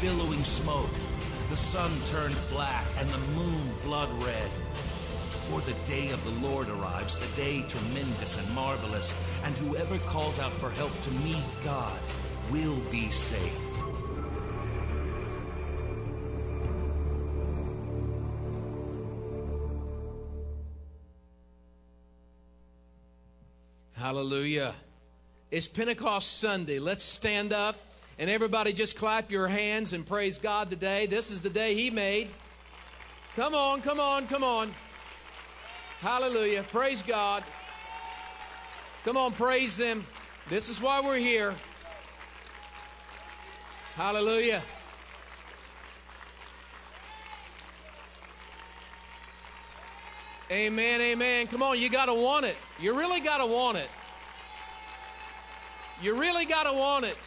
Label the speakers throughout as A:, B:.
A: billowing smoke. The sun turned black and the moon blood red. For the day of the Lord arrives, the day tremendous and marvelous, and whoever calls out for help to meet God will be safe.
B: Hallelujah. It's Pentecost Sunday. Let's stand up and everybody just clap your hands and praise God today. This is the day He made. Come on, come on, come on. Hallelujah. Praise God. Come on, praise Him. This is why we're here. Hallelujah. Amen, amen. Come on, you got to want it. You really got to want it. You really got to want it.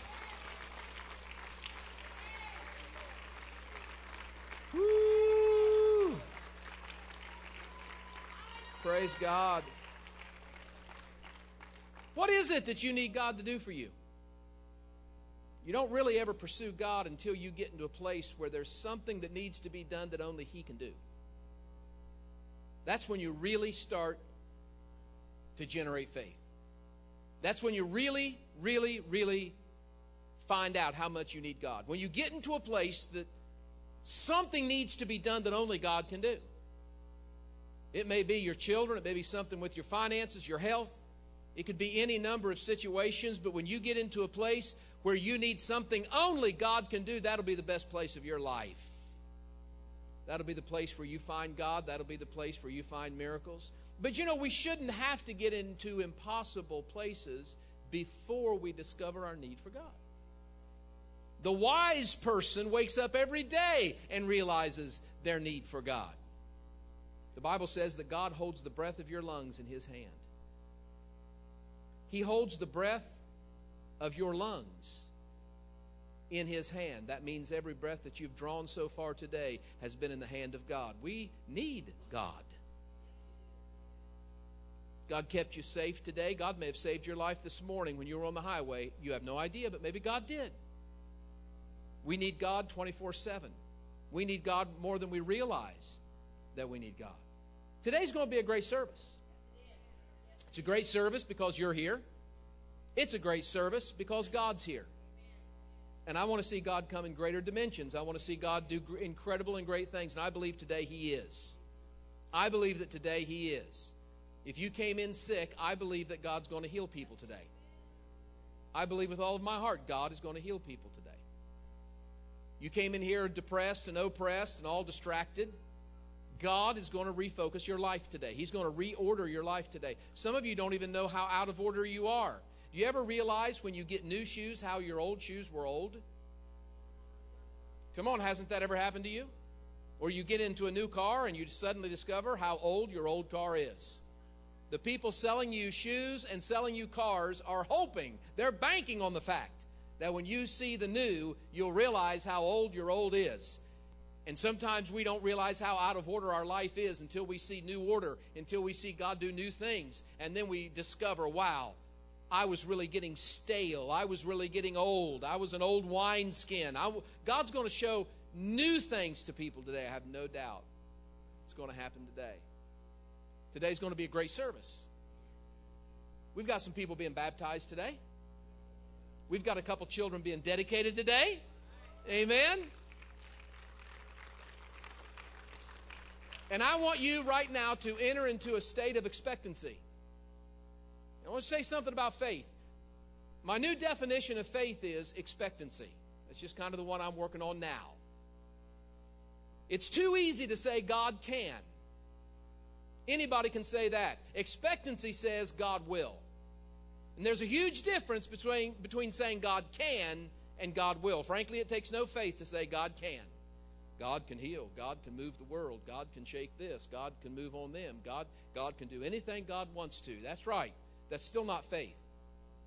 B: Praise God. What is it that you need God to do for you? You don't really ever pursue God until you get into a place where there's something that needs to be done that only He can do. That's when you really start to generate faith. That's when you really, really, really find out how much you need God. When you get into a place that something needs to be done that only God can do. It may be your children, it may be something with your finances, your health. It could be any number of situations, but when you get into a place where you need something only God can do, that'll be the best place of your life. That'll be the place where you find God. That'll be the place where you find miracles. But you know, we shouldn't have to get into impossible places before we discover our need for God. The wise person wakes up every day and realizes their need for God. The Bible says that God holds the breath of your lungs in His hand. He holds the breath of your lungs in His hand. That means every breath that you've drawn so far today has been in the hand of God. We need God. God kept you safe today. God may have saved your life this morning when you were on the highway. You have no idea, but maybe God did. We need God 24 7. We need God more than we realize that we need God. Today's going to be a great service. It's a great service because you're here. It's a great service because God's here. And I want to see God come in greater dimensions. I want to see God do incredible and great things. And I believe today He is. I believe that today He is. If you came in sick, I believe that God's going to heal people today. I believe with all of my heart God is going to heal people today. You came in here depressed and oppressed and all distracted. God is going to refocus your life today. He's going to reorder your life today. Some of you don't even know how out of order you are. Do you ever realize when you get new shoes how your old shoes were old? Come on, hasn't that ever happened to you? Or you get into a new car and you suddenly discover how old your old car is. The people selling you shoes and selling you cars are hoping, they're banking on the fact that when you see the new, you'll realize how old your old is. And sometimes we don't realize how out of order our life is until we see new order, until we see God do new things. And then we discover, wow, I was really getting stale. I was really getting old. I was an old wineskin. I, God's going to show new things to people today, I have no doubt. It's going to happen today. Today's going to be a great service. We've got some people being baptized today. We've got a couple children being dedicated today. Amen. And I want you right now to enter into a state of expectancy. I want to say something about faith. My new definition of faith is expectancy. That's just kind of the one I'm working on now. It's too easy to say God can. Anybody can say that. Expectancy says God will. And there's a huge difference between, between saying God can and God will. Frankly, it takes no faith to say God can. God can heal. God can move the world. God can shake this. God can move on them. God, God can do anything God wants to. That's right. That's still not faith.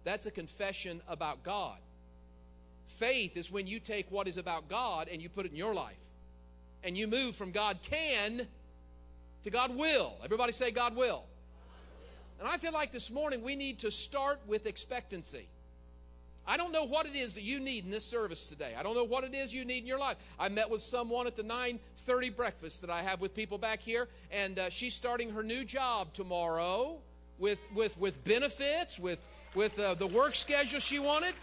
B: That's a confession about God. Faith is when you take what is about God and you put it in your life. And you move from God can to God will. Everybody say God will. And I feel like this morning we need to start with expectancy. I don't know what it is that you need in this service today. I don't know what it is you need in your life. I met with someone at the 9:30 breakfast that I have with people back here, and uh, she's starting her new job tomorrow with with with benefits, with with uh, the work schedule she wanted.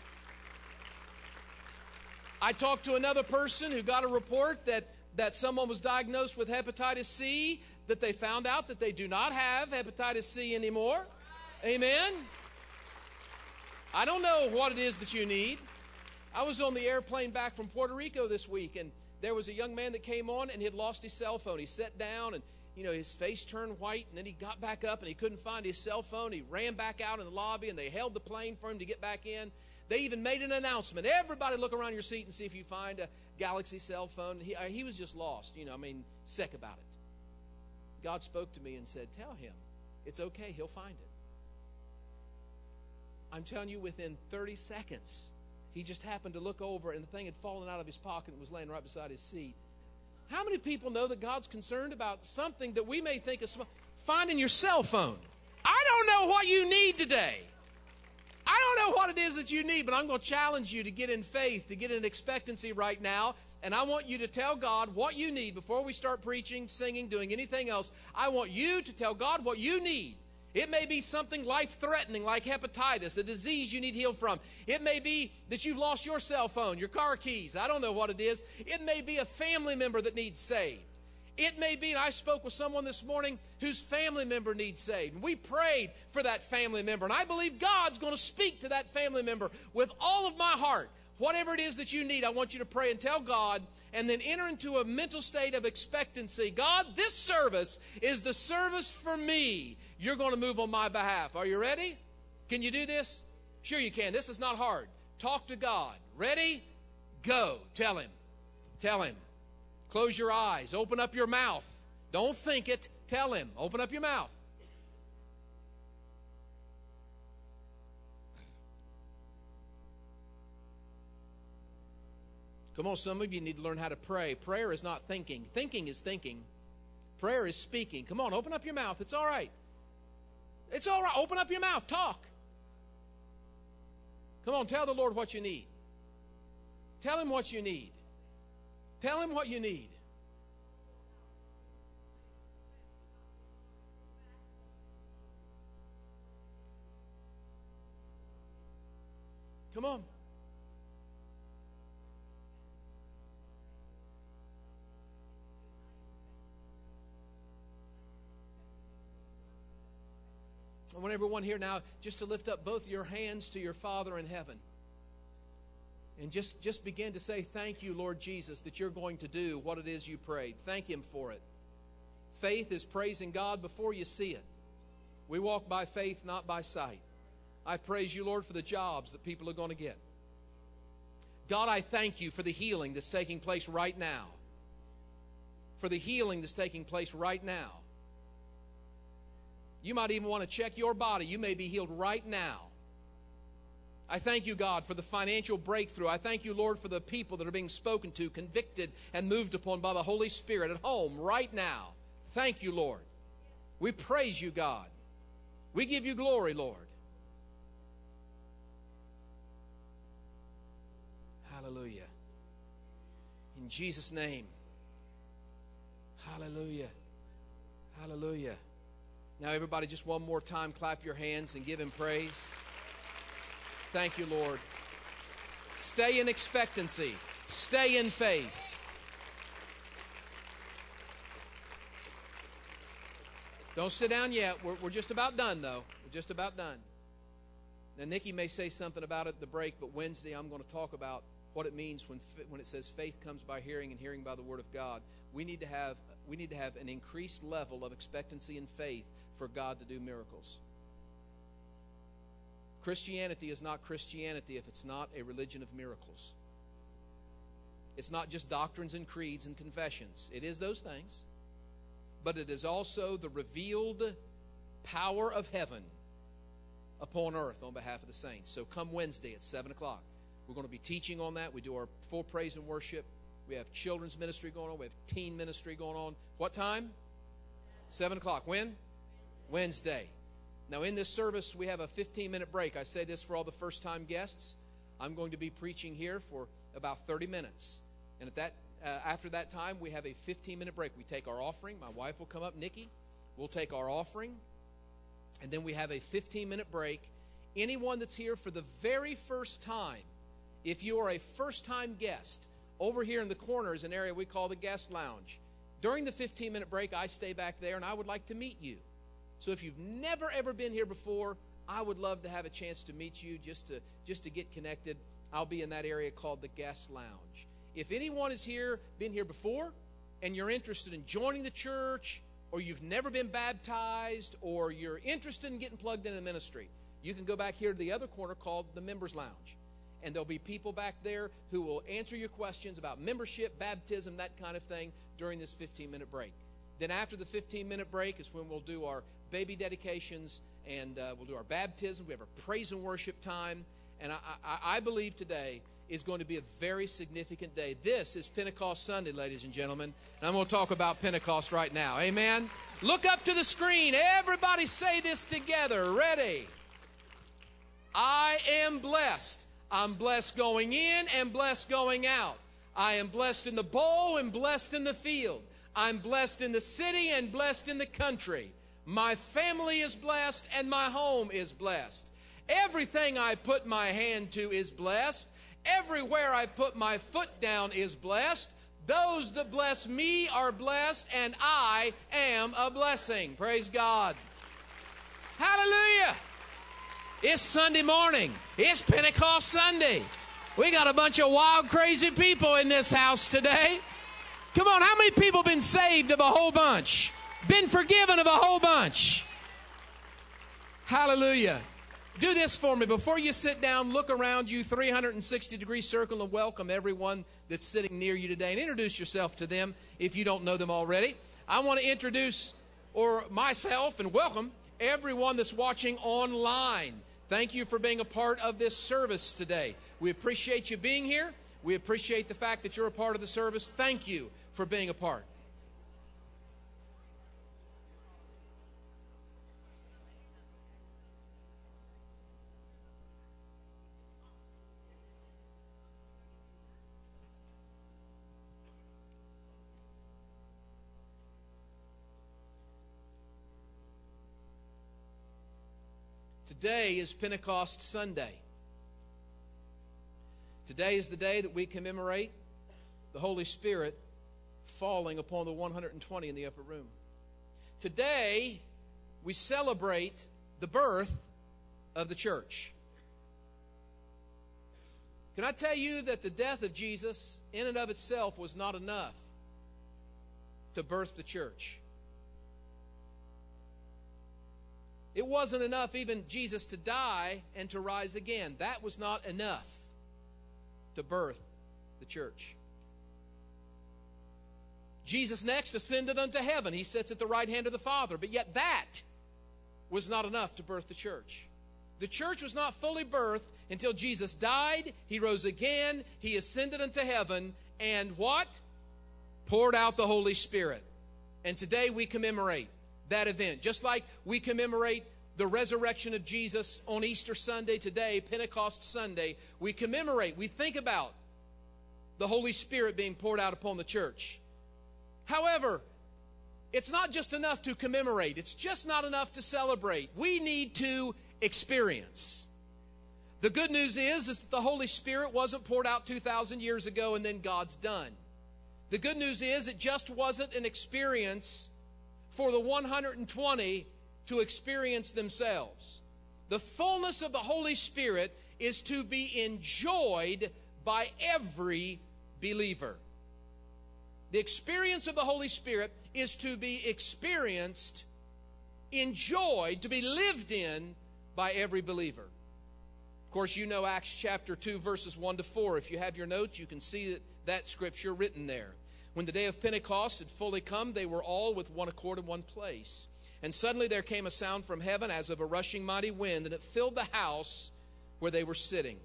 B: I talked to another person who got a report that that someone was diagnosed with hepatitis C, that they found out that they do not have hepatitis C anymore. Amen. I don't know what it is that you need. I was on the airplane back from Puerto Rico this week, and there was a young man that came on and he had lost his cell phone. He sat down and you know, his face turned white, and then he got back up and he couldn't find his cell phone. He ran back out in the lobby, and they held the plane for him to get back in. They even made an announcement. Everybody look around your seat and see if you find a Galaxy cell phone. He, uh, he was just lost, you know, I mean, sick about it. God spoke to me and said, Tell him it's okay, he'll find it. I'm telling you, within 30 seconds, he just happened to look over and the thing had fallen out of his pocket and was laying right beside his seat. How many people know that God's concerned about something that we may think is finding your cell phone? I don't know what you need today. I don't know what it is that you need, but I'm going to challenge you to get in faith, to get in expectancy right now. And I want you to tell God what you need before we start preaching, singing, doing anything else. I want you to tell God what you need. It may be something life threatening like hepatitis, a disease you need healed from. It may be that you've lost your cell phone, your car keys. I don't know what it is. It may be a family member that needs saved. It may be, and I spoke with someone this morning whose family member needs saved. And we prayed for that family member. And I believe God's going to speak to that family member with all of my heart. Whatever it is that you need, I want you to pray and tell God, and then enter into a mental state of expectancy. God, this service is the service for me. You're going to move on my behalf. Are you ready? Can you do this? Sure, you can. This is not hard. Talk to God. Ready? Go. Tell Him. Tell Him. Close your eyes. Open up your mouth. Don't think it. Tell Him. Open up your mouth. Come on, some of you need to learn how to pray. Prayer is not thinking, thinking is thinking. Prayer is speaking. Come on, open up your mouth. It's all right. It's all right. Open up your mouth. Talk. Come on, tell the Lord what you need. Tell Him what you need. Tell him what you need. Come on. I want everyone here now just to lift up both your hands to your Father in heaven and just, just begin to say, Thank you, Lord Jesus, that you're going to do what it is you prayed. Thank Him for it. Faith is praising God before you see it. We walk by faith, not by sight. I praise you, Lord, for the jobs that people are going to get. God, I thank you for the healing that's taking place right now. For the healing that's taking place right now. You might even want to check your body. You may be healed right now. I thank you, God, for the financial breakthrough. I thank you, Lord, for the people that are being spoken to, convicted, and moved upon by the Holy Spirit at home right now. Thank you, Lord. We praise you, God. We give you glory, Lord. Hallelujah. In Jesus' name. Hallelujah. Hallelujah. Now, everybody, just one more time, clap your hands and give him praise. Thank you, Lord. Stay in expectancy, stay in faith. Don't sit down yet. We're, we're just about done, though. We're just about done. Now, Nikki may say something about it at the break, but Wednesday I'm going to talk about what it means when, when it says faith comes by hearing and hearing by the Word of God. We need to have, we need to have an increased level of expectancy and faith for God to do miracles. Christianity is not Christianity if it's not a religion of miracles. It's not just doctrines and creeds and confessions. It is those things, but it is also the revealed power of heaven upon earth on behalf of the saints. So come Wednesday at 7 o'clock. We're going to be teaching on that. We do our full praise and worship. We have children's ministry going on. We have teen ministry going on. What time? 7 o'clock. When? Wednesday. Now, in this service, we have a 15 minute break. I say this for all the first time guests. I'm going to be preaching here for about 30 minutes. And at that, uh, after that time, we have a 15 minute break. We take our offering. My wife will come up, Nikki. We'll take our offering. And then we have a 15 minute break. Anyone that's here for the very first time, if you are a first time guest, over here in the corner is an area we call the guest lounge. During the 15 minute break, I stay back there and I would like to meet you. So if you've never ever been here before, I would love to have a chance to meet you just to just to get connected. I'll be in that area called the guest lounge. If anyone is here, been here before, and you're interested in joining the church, or you've never been baptized, or you're interested in getting plugged into ministry, you can go back here to the other corner called the members lounge. And there'll be people back there who will answer your questions about membership, baptism, that kind of thing during this 15 minute break. Then, after the 15 minute break, is when we'll do our baby dedications and uh, we'll do our baptism. We have our praise and worship time. And I, I, I believe today is going to be a very significant day. This is Pentecost Sunday, ladies and gentlemen. And I'm going to talk about Pentecost right now. Amen. Look up to the screen. Everybody say this together. Ready? I am blessed. I'm blessed going in and blessed going out. I am blessed in the bowl and blessed in the field. I'm blessed in the city and blessed in the country. My family is blessed and my home is blessed. Everything I put my hand to is blessed. Everywhere I put my foot down is blessed. Those that bless me are blessed, and I am a blessing. Praise God. Hallelujah. It's Sunday morning. It's Pentecost Sunday. We got a bunch of wild, crazy people in this house today. Come on, how many people been saved of a whole bunch? Been forgiven of a whole bunch? Hallelujah. Do this for me. Before you sit down, look around you 360 degree circle and welcome everyone that's sitting near you today and introduce yourself to them if you don't know them already. I want to introduce or myself and welcome everyone that's watching online. Thank you for being a part of this service today. We appreciate you being here. We appreciate the fact that you're a part of the service. Thank you for being a part. Today is Pentecost Sunday. Today is the day that we commemorate the Holy Spirit falling upon the 120 in the upper room. Today, we celebrate the birth of the church. Can I tell you that the death of Jesus, in and of itself, was not enough to birth the church? It wasn't enough, even Jesus, to die and to rise again. That was not enough to birth the church. Jesus next ascended unto heaven. He sits at the right hand of the Father. But yet that was not enough to birth the church. The church was not fully birthed until Jesus died, he rose again, he ascended unto heaven, and what? Poured out the Holy Spirit. And today we commemorate that event. Just like we commemorate the resurrection of Jesus on Easter Sunday today, Pentecost Sunday, we commemorate, we think about the Holy Spirit being poured out upon the church. However, it's not just enough to commemorate, it's just not enough to celebrate. We need to experience. The good news is, is that the Holy Spirit wasn't poured out 2,000 years ago and then God's done. The good news is it just wasn't an experience for the 120 to experience themselves. The fullness of the Holy Spirit is to be enjoyed by every believer. The experience of the Holy Spirit is to be experienced, enjoyed, to be lived in by every believer. Of course, you know Acts chapter 2, verses 1 to 4. If you have your notes, you can see that, that scripture written there. When the day of Pentecost had fully come, they were all with one accord in one place. And suddenly there came a sound from heaven as of a rushing mighty wind, and it filled the house where they were sitting.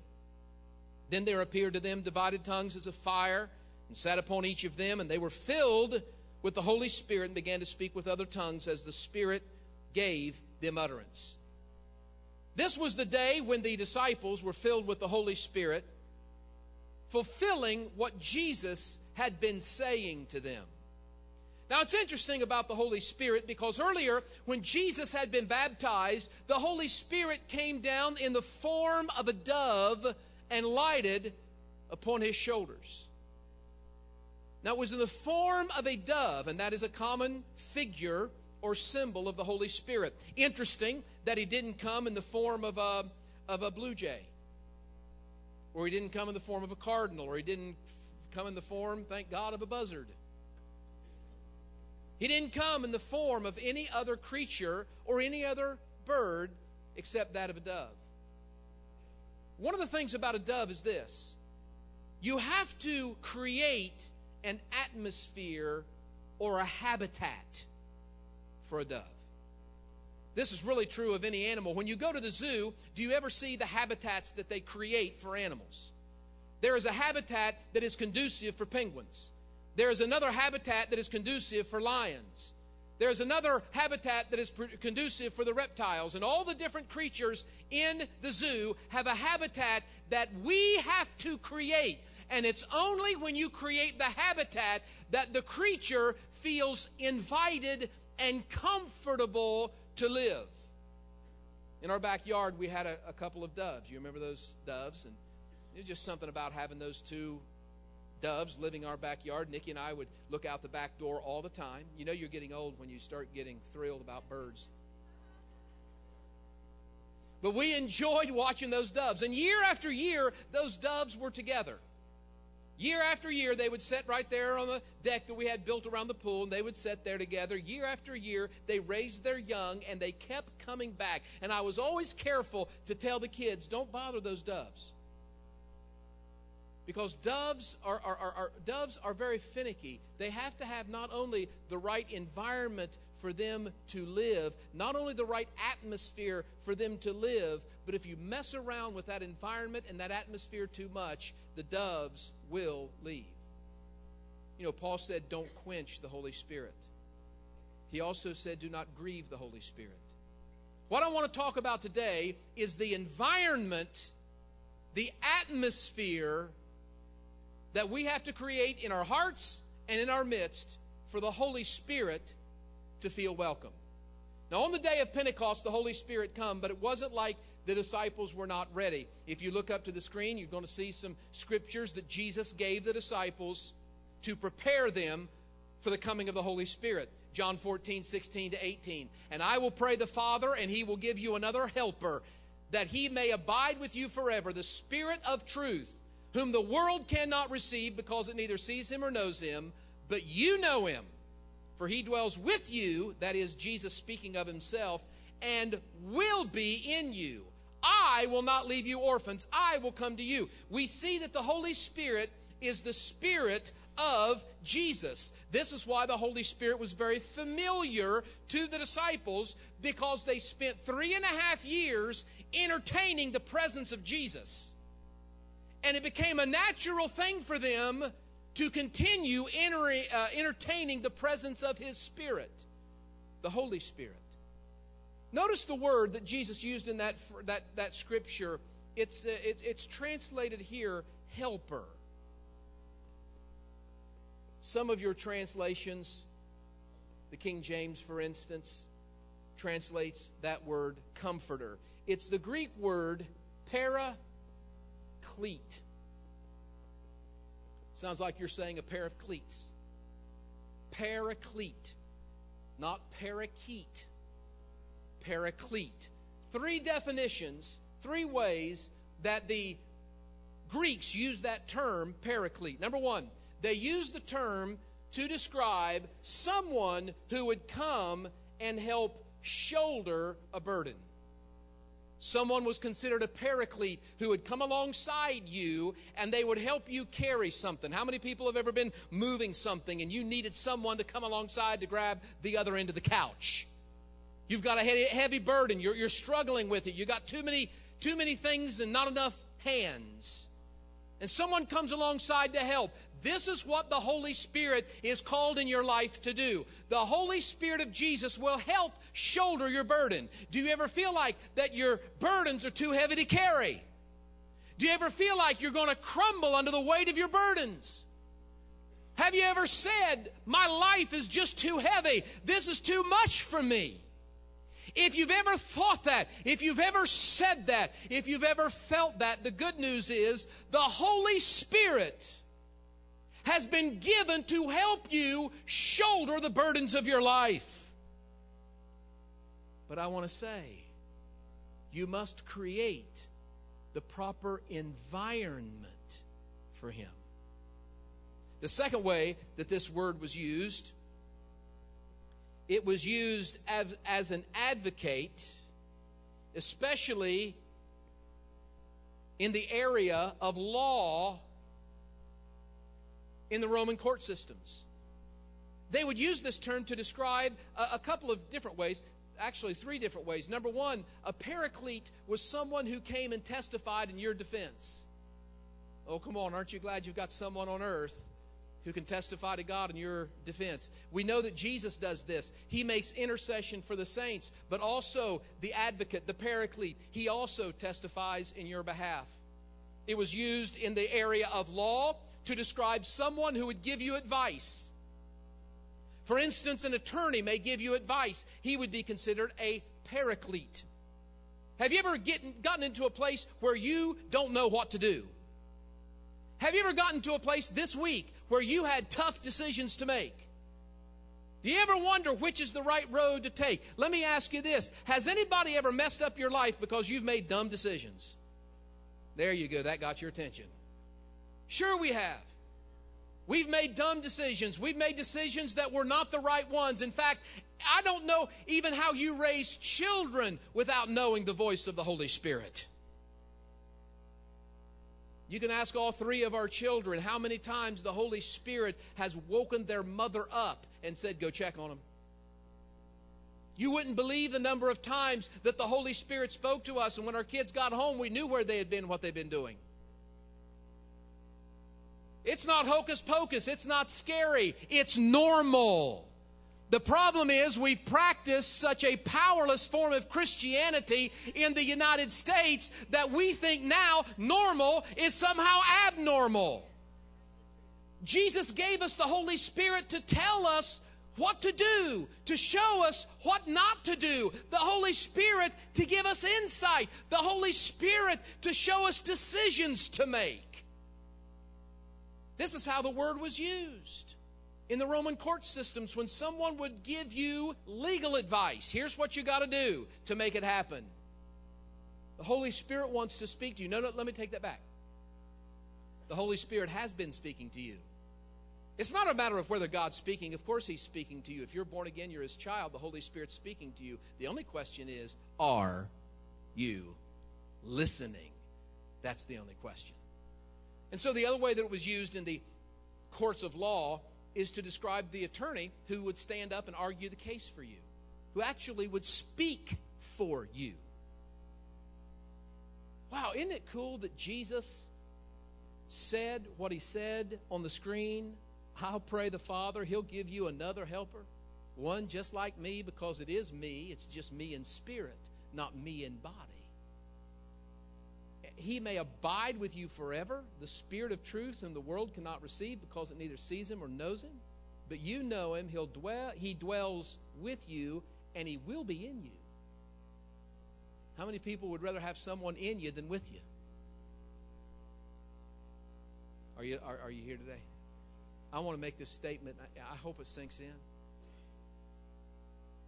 B: Then there appeared to them divided tongues as of fire, and sat upon each of them, and they were filled with the Holy Spirit and began to speak with other tongues as the Spirit gave them utterance. This was the day when the disciples were filled with the Holy Spirit, fulfilling what Jesus had been saying to them. Now, it's interesting about the Holy Spirit because earlier, when Jesus had been baptized, the Holy Spirit came down in the form of a dove and lighted upon his shoulders. Now, it was in the form of a dove, and that is a common figure or symbol of the Holy Spirit. Interesting that he didn't come in the form of a, of a blue jay, or he didn't come in the form of a cardinal, or he didn't come in the form, thank God, of a buzzard. He didn't come in the form of any other creature or any other bird except that of a dove. One of the things about a dove is this you have to create an atmosphere or a habitat for a dove. This is really true of any animal. When you go to the zoo, do you ever see the habitats that they create for animals? There is a habitat that is conducive for penguins. There is another habitat that is conducive for lions. There's another habitat that is conducive for the reptiles. And all the different creatures in the zoo have a habitat that we have to create. And it's only when you create the habitat that the creature feels invited and comfortable to live. In our backyard, we had a, a couple of doves. You remember those doves? And was just something about having those two doves living in our backyard. Nikki and I would look out the back door all the time. You know you're getting old when you start getting thrilled about birds. But we enjoyed watching those doves. And year after year, those doves were together. Year after year, they would sit right there on the deck that we had built around the pool, and they would sit there together. Year after year, they raised their young, and they kept coming back. And I was always careful to tell the kids, don't bother those doves because doves are, are, are, are, doves are very finicky. They have to have not only the right environment for them to live, not only the right atmosphere for them to live, but if you mess around with that environment and that atmosphere too much, the doves will leave. You know, Paul said, don't quench the Holy Spirit. He also said, do not grieve the Holy Spirit. What I want to talk about today is the environment, the atmosphere that we have to create in our hearts and in our midst for the Holy Spirit to feel welcome. Now, on the day of Pentecost, the Holy Spirit come, but it wasn't like the disciples were not ready. If you look up to the screen, you're going to see some scriptures that Jesus gave the disciples to prepare them for the coming of the Holy Spirit. John 14, 16 to 18. And I will pray the Father, and he will give you another helper, that he may abide with you forever, the Spirit of truth whom the world cannot receive because it neither sees him or knows him, but you know him. For he dwells with you, that is Jesus speaking of himself, and will be in you. I will not leave you orphans, I will come to you. We see that the Holy Spirit is the Spirit of Jesus. This is why the Holy Spirit was very familiar to the disciples because they spent three and a half years entertaining the presence of Jesus. And it became a natural thing for them to continue uh, entertaining the presence of His Spirit, the Holy Spirit. Notice the word that Jesus used in that, that, that scripture. It's, uh, it, it's translated here, helper. Some of your translations, the King James, for instance, translates that word comforter. It's the Greek word para cleat. Sounds like you're saying a pair of cleats. Paraclete, not parakeet. Paraclete. Three definitions, three ways that the Greeks use that term paraclete. Number one, they use the term to describe someone who would come and help shoulder a burden. Someone was considered a paraclete who would come alongside you and they would help you carry something. How many people have ever been moving something and you needed someone to come alongside to grab the other end of the couch? You've got a heavy burden. You're, you're struggling with it. You got too many, too many things and not enough hands. And someone comes alongside to help, this is what the Holy Spirit is called in your life to do. The Holy Spirit of Jesus will help shoulder your burden. Do you ever feel like that your burdens are too heavy to carry? Do you ever feel like you're going to crumble under the weight of your burdens? Have you ever said, My life is just too heavy? This is too much for me? If you've ever thought that, if you've ever said that, if you've ever felt that, the good news is the Holy Spirit has been given to help you shoulder the burdens of your life. But I want to say, you must create the proper environment for Him. The second way that this word was used it was used as, as an advocate, especially in the area of law in the Roman court systems. They would use this term to describe a, a, couple of different ways, actually, three different ways. Number one, a paraclete was someone who came and testified in your defense. Oh, come on, aren't you glad you've got someone on earth who can testify to God in your defense. We know that Jesus does this. He makes intercession for the saints, but also the advocate, the paraclete, he also testifies in your behalf. It was used in the area of law to describe someone who would give you advice. For instance, an attorney may give you advice. He would be considered a paraclete. Have you ever gotten into a place where you don't know what to do? Have you ever gotten to a place this week where you had tough decisions to make? Do you ever wonder which is the right road to take? Let me ask you this Has anybody ever messed up your life because you've made dumb decisions? There you go, that got your attention. Sure, we have. We've made dumb decisions. We've made decisions that were not the right ones. In fact, I don't know even how you raise children without knowing the voice of the Holy Spirit. You can ask all three of our children how many times the Holy Spirit has woken their mother up and said, Go check on them. You wouldn't believe the number of times that the Holy Spirit spoke to us, and when our kids got home, we knew where they had been, what they'd been doing. It's not hocus pocus, it's not scary, it's normal. The problem is we've practiced such a powerless form of Christianity in the United States that we think now normal is somehow abnormal. Jesus gave us the Holy Spirit to tell us what to do, to show us what not to do. The Holy Spirit to give us insight. The Holy Spirit to show us decisions to make. This is how the word was used in the Roman court systems when someone would give you legal advice. Here's what you got to do to make it happen. The Holy Spirit wants to speak to you. No, no, let me take that back. The Holy Spirit has been speaking to you. It's not a matter of whether God's speaking. Of course, He's speaking to you. If you're born again, you're His child. The Holy Spirit's speaking to you. The only question is, are you listening? That's the only question. And so, the other way that it was used in the courts of law is to describe the attorney who would stand up and argue the case for you, who actually would speak for you. Wow, isn't it cool that Jesus said what he said on the screen? I'll pray the Father, he'll give you another helper, one just like me, because it is me, it's just me in spirit, not me in body. He may abide with you forever, the Spirit of truth whom the world cannot receive because it neither sees him or knows him. But you know him, he'll dwell, he dwells with you, and he will be in you. How many people would rather have someone in you than with you? Are you, are, are you here today? I want to make this statement. I, I hope it sinks in.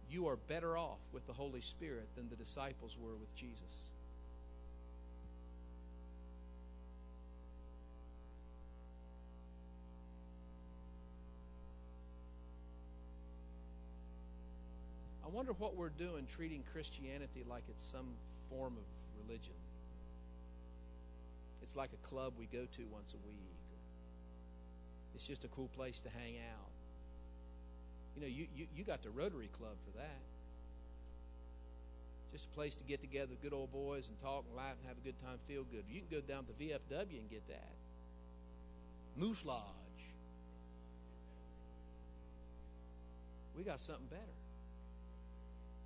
B: You are better off with the Holy Spirit than the disciples were with Jesus. I wonder what we're doing treating Christianity like it's some form of religion. It's like a club we go to once a week. It's just a cool place to hang out. You know, you, you, you got the Rotary Club for that. Just a place to get together, good old boys, and talk and laugh and have a good time, feel good. You can go down to the VFW and get that. Moose Lodge. We got something better.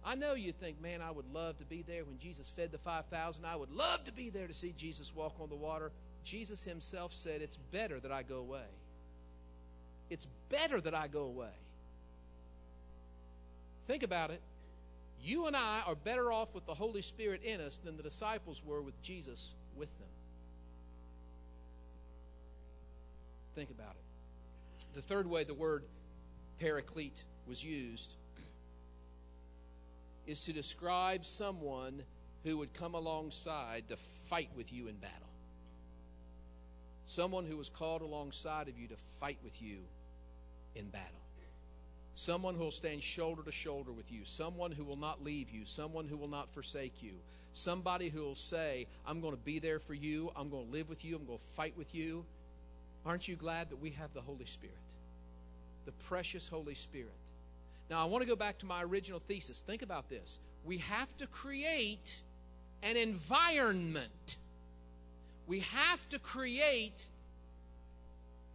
B: I know you think, man, I would love to be there when Jesus fed the 5,000. I would love to be there to see Jesus walk on the water. Jesus himself said, It's better that I go away. It's better that I go away. Think about it. You and I are better off with the Holy Spirit in us than the disciples were with Jesus with them. Think about it. The third way the word paraclete was used is to describe someone who would come alongside to fight with you in battle. Someone who was called alongside of you to fight with you in battle. Someone who will stand shoulder to shoulder with you. Someone who will not leave you. Someone who will not forsake you. Somebody who will say, I'm going to be there for you. I'm going to live with you. I'm going to fight with you. Aren't you glad that we have the Holy Spirit? The precious Holy Spirit. Now, I want to go back to my original thesis. Think about this. We have to create an environment, we have to create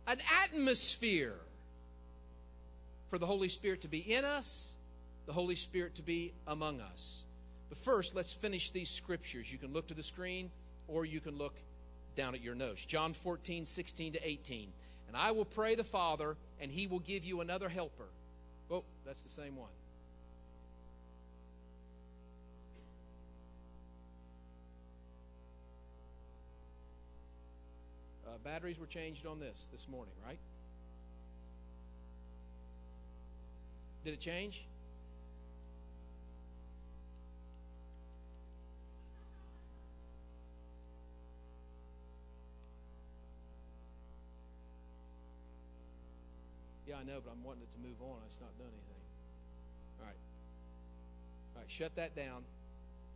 B: an atmosphere for the Holy Spirit to be in us, the Holy Spirit to be among us. But first, let's finish these scriptures. You can look to the screen or you can look down at your notes. John 14, 16 to 18. And I will pray the Father, and he will give you another helper. Oh, that's the same one. Uh, batteries were changed on this this morning, right? Did it change? I know, but I'm wanting it to move on. It's not done anything. All right. All right, shut that down.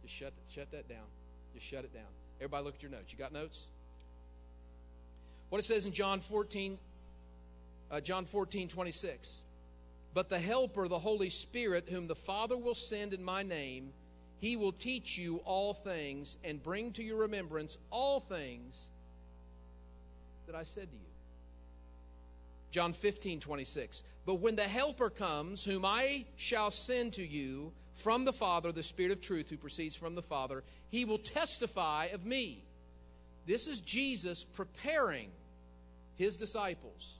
B: Just shut, shut that down. Just shut it down. Everybody look at your notes. You got notes? What it says in John 14, uh, John 14, 26. But the Helper, the Holy Spirit, whom the Father will send in my name, he will teach you all things and bring to your remembrance all things that I said to you. John 15, 26. But when the Helper comes, whom I shall send to you from the Father, the Spirit of truth who proceeds from the Father, he will testify of me. This is Jesus preparing his disciples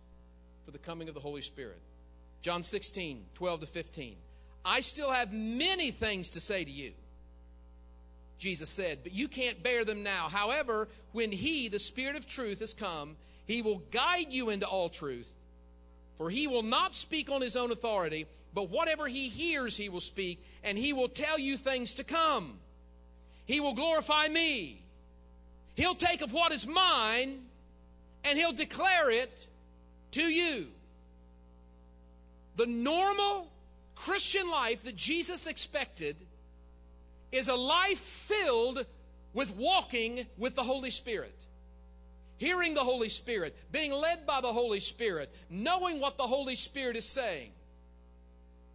B: for the coming of the Holy Spirit. John 16, 12 to 15. I still have many things to say to you, Jesus said, but you can't bear them now. However, when He, the Spirit of truth, has come, He will guide you into all truth. For He will not speak on His own authority, but whatever He hears, He will speak, and He will tell you things to come. He will glorify me. He'll take of what is mine, and He'll declare it to you. The normal Christian life that Jesus expected is a life filled with walking with the Holy Spirit. Hearing the Holy Spirit, being led by the Holy Spirit, knowing what the Holy Spirit is saying,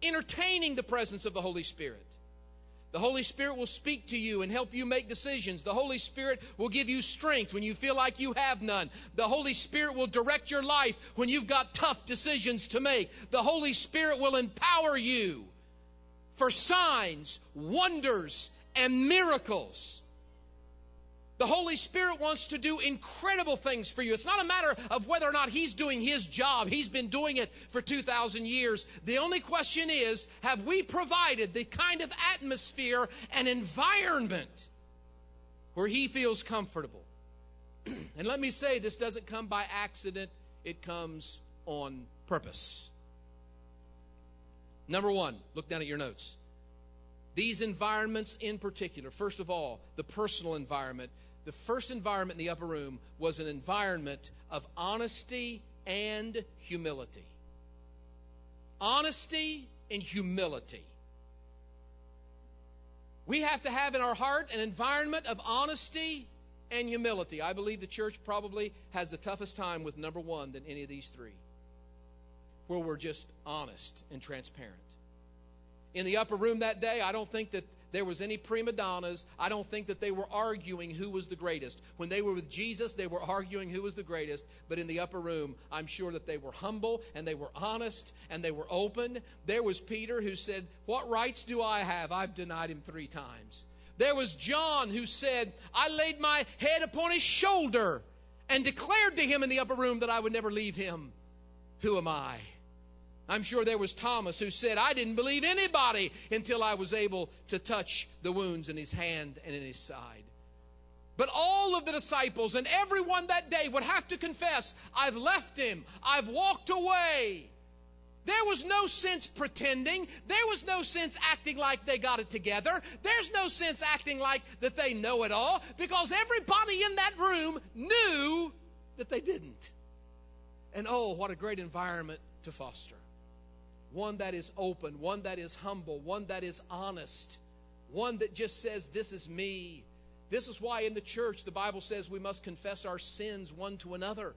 B: entertaining the presence of the Holy Spirit. The Holy Spirit will speak to you and help you make decisions. The Holy Spirit will give you strength when you feel like you have none. The Holy Spirit will direct your life when you've got tough decisions to make. The Holy Spirit will empower you for signs, wonders, and miracles. The Holy Spirit wants to do incredible things for you. It's not a matter of whether or not He's doing His job. He's been doing it for 2,000 years. The only question is have we provided the kind of atmosphere and environment where He feels comfortable? and let me say, this doesn't come by accident, it comes on purpose. Number one, look down at your notes. These environments in particular, first of all, the personal environment the first environment in the upper room was an environment of honesty and humility. Honesty and humility. We have to have in our heart an environment of honesty and humility. I believe the church probably has the toughest time with number one than any of these three, where we're just honest and transparent. In the upper room that day, I don't think that there was any prima donnas. I don't think that they were arguing who was the greatest. When they were with Jesus, they were arguing who was the greatest. But in the upper room, I'm sure that they were humble and they were honest and they were open. There was Peter who said, What rights do I have? I've denied him three times. There was John who said, I laid my head upon his shoulder and declared to him in the upper room that I would never leave him. Who am I? I'm sure there was Thomas who said, I didn't believe anybody until I was able to touch the wounds in his hand and in his side. But all of the disciples and everyone that day would have to confess, I've left him, I've walked away. There was no sense pretending. There was no sense acting like they got it together. There's no sense acting like that they know it all because everybody in that room knew that they didn't. And oh, what a great environment to foster one that is open, one that is humble, one that is honest, one that just says, This is me. This is why in the church the Bible says we must confess our sins one to another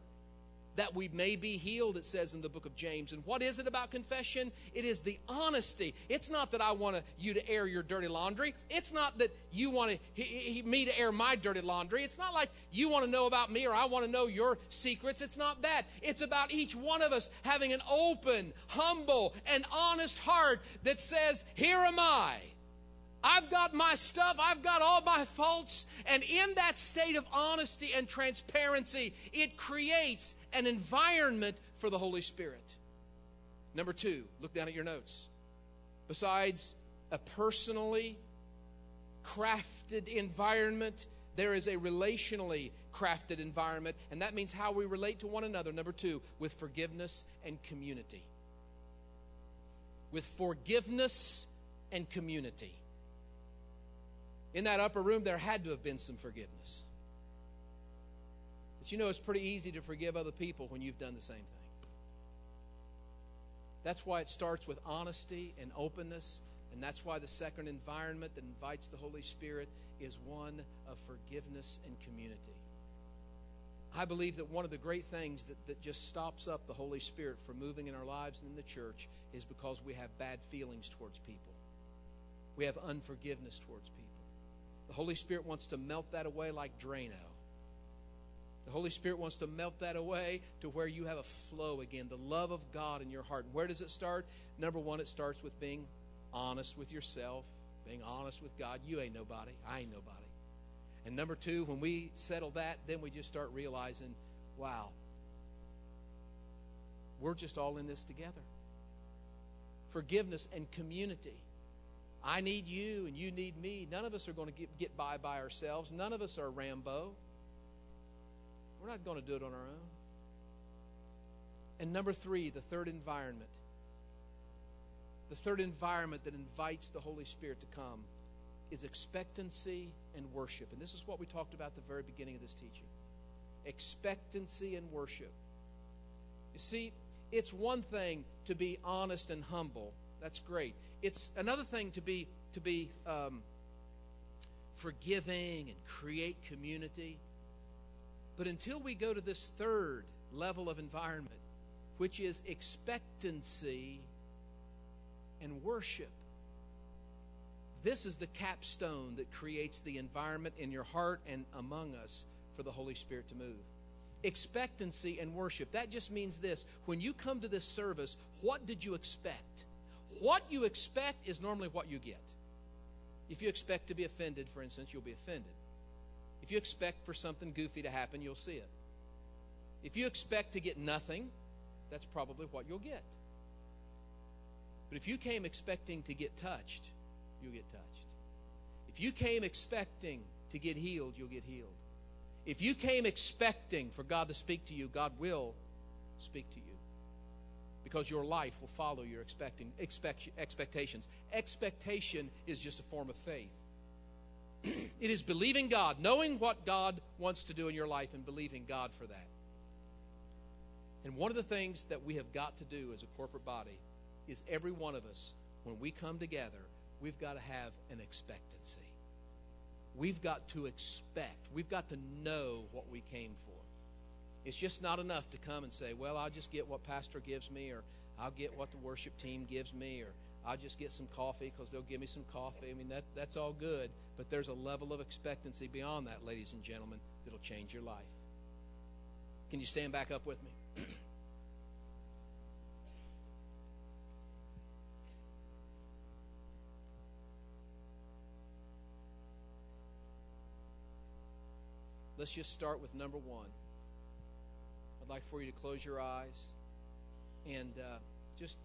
B: that we may be healed, it says in the book of James. And what is it about confession? It is the honesty. It's not that I want you to air your dirty laundry. It's not that you want me to air my dirty laundry. It's not like you want to know about me or I want to know your secrets. It's not that. It's about each one of us having an open, humble, and honest heart that says, Here am I. I've got my stuff, I've got all my faults, and in that state of honesty and transparency, it creates an environment for the Holy Spirit. Number two, look down at your notes. Besides a personally crafted environment, there is a relationally crafted environment, and that means how we relate to one another. Number two, with forgiveness and community. With forgiveness and community. In that upper room, there had to have been some forgiveness. But you know, it's pretty easy to forgive other people when you've done the same thing. That's why it starts with honesty and openness. And that's why the second environment that invites the Holy Spirit is one of forgiveness and community. I believe that one of the great things that, that just stops up the Holy Spirit from moving in our lives and in the church is because we have bad feelings towards people. We have unforgiveness towards people. The Holy Spirit wants to melt that away like Drano. The Holy Spirit wants to melt that away to where you have a flow again, the love of God in your heart. And where does it start? Number one, it starts with being honest with yourself, being honest with God. You ain't nobody. I ain't nobody. And number two, when we settle that, then we just start realizing, wow, we're just all in this together. Forgiveness and community. I need you and you need me. None of us are going to get, get by by ourselves. None of us are Rambo. We're not going to do it on our own. And number three, the third environment. The third environment that invites the Holy Spirit to come is expectancy and worship. And this is what we talked about at the very beginning of this teaching expectancy and worship. You see, it's one thing to be honest and humble. That's great. It's another thing to be to be um, forgiving and create community. But until we go to this third level of environment, which is expectancy and worship, this is the capstone that creates the environment in your heart and among us for the Holy Spirit to move. Expectancy and worship. That just means this. When you come to this service, what did you expect? What you expect is normally what you get. If you expect to be offended, for instance, you'll be offended. If you expect for something goofy to happen, you'll see it. If you expect to get nothing, that's probably what you'll get. But if you came expecting to get touched, you'll get touched. If you came expecting to get healed, you'll get healed. If you came expecting for God to speak to you, God will speak to you. Because your life will follow your expecting, expect, expectations. Expectation is just a form of faith it is believing God, knowing what God wants to do in your life, and believing God for that. And one of the things that we have got to do as a corporate body is every one of us, when we come together, we've got to have an expectancy. We've got to expect. We've got to know what we came for. It's just not enough to come and say, well, I'll just get what Pastor gives me, or I'll get what the worship team gives me, or I'll just get some coffee because they'll give me some coffee. I mean, that, that's all good. But there's a level of expectancy beyond that, ladies and gentlemen, that'll change your life. Can you stand back up with me? Let's just start with number one. I'd like for you to close your eyes and uh, just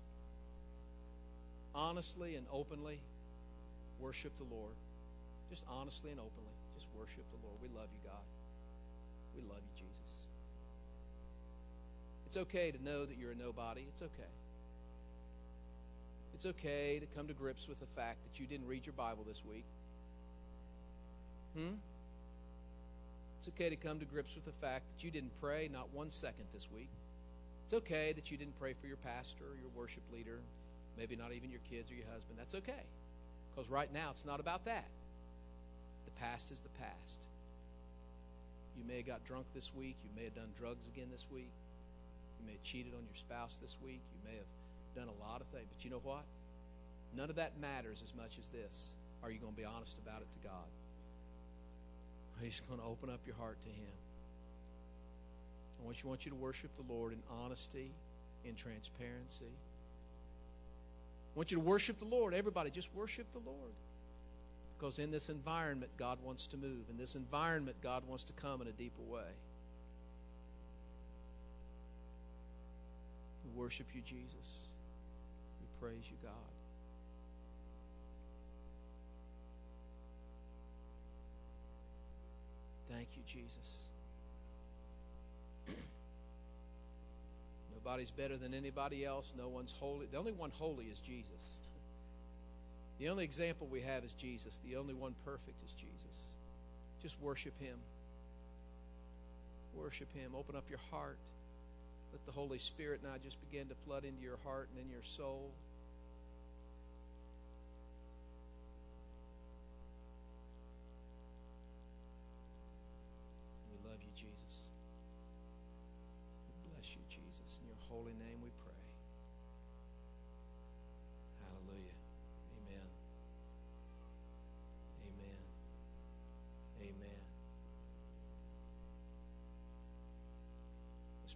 B: honestly and openly worship the Lord. Just honestly and openly. Just worship the Lord. We love you, God. We love you, Jesus. It's okay to know that you're a nobody. It's okay. It's okay to come to grips with the fact that you didn't read your Bible this week. Hmm? It's okay to come to grips with the fact that you didn't pray not one second this week. It's okay that you didn't pray for your pastor or your worship leader, maybe not even your kids or your husband. That's okay. Because right now it's not about that. The past is the past. You may have got drunk this week. You may have done drugs again this week. You may have cheated on your spouse this week. You may have done a lot of things. But you know what? None of that matters as much as this. Are you going to be honest about it to God? Are you just going to open up your heart to Him? I want you, want you to worship the Lord in honesty, in transparency. Want you to worship the Lord. Everybody, just worship the Lord. Because in this environment, God wants to move. In this environment, God wants to come in a deeper way. We worship you, Jesus. We praise you, God. Thank you, Jesus. Nobody's better than anybody else. No one's holy. The only one holy is Jesus. The only example we have is Jesus. The only one perfect is Jesus. Just worship Him. Worship Him. Open up your heart. Let the Holy Spirit now just begin to flood into your heart and in your soul.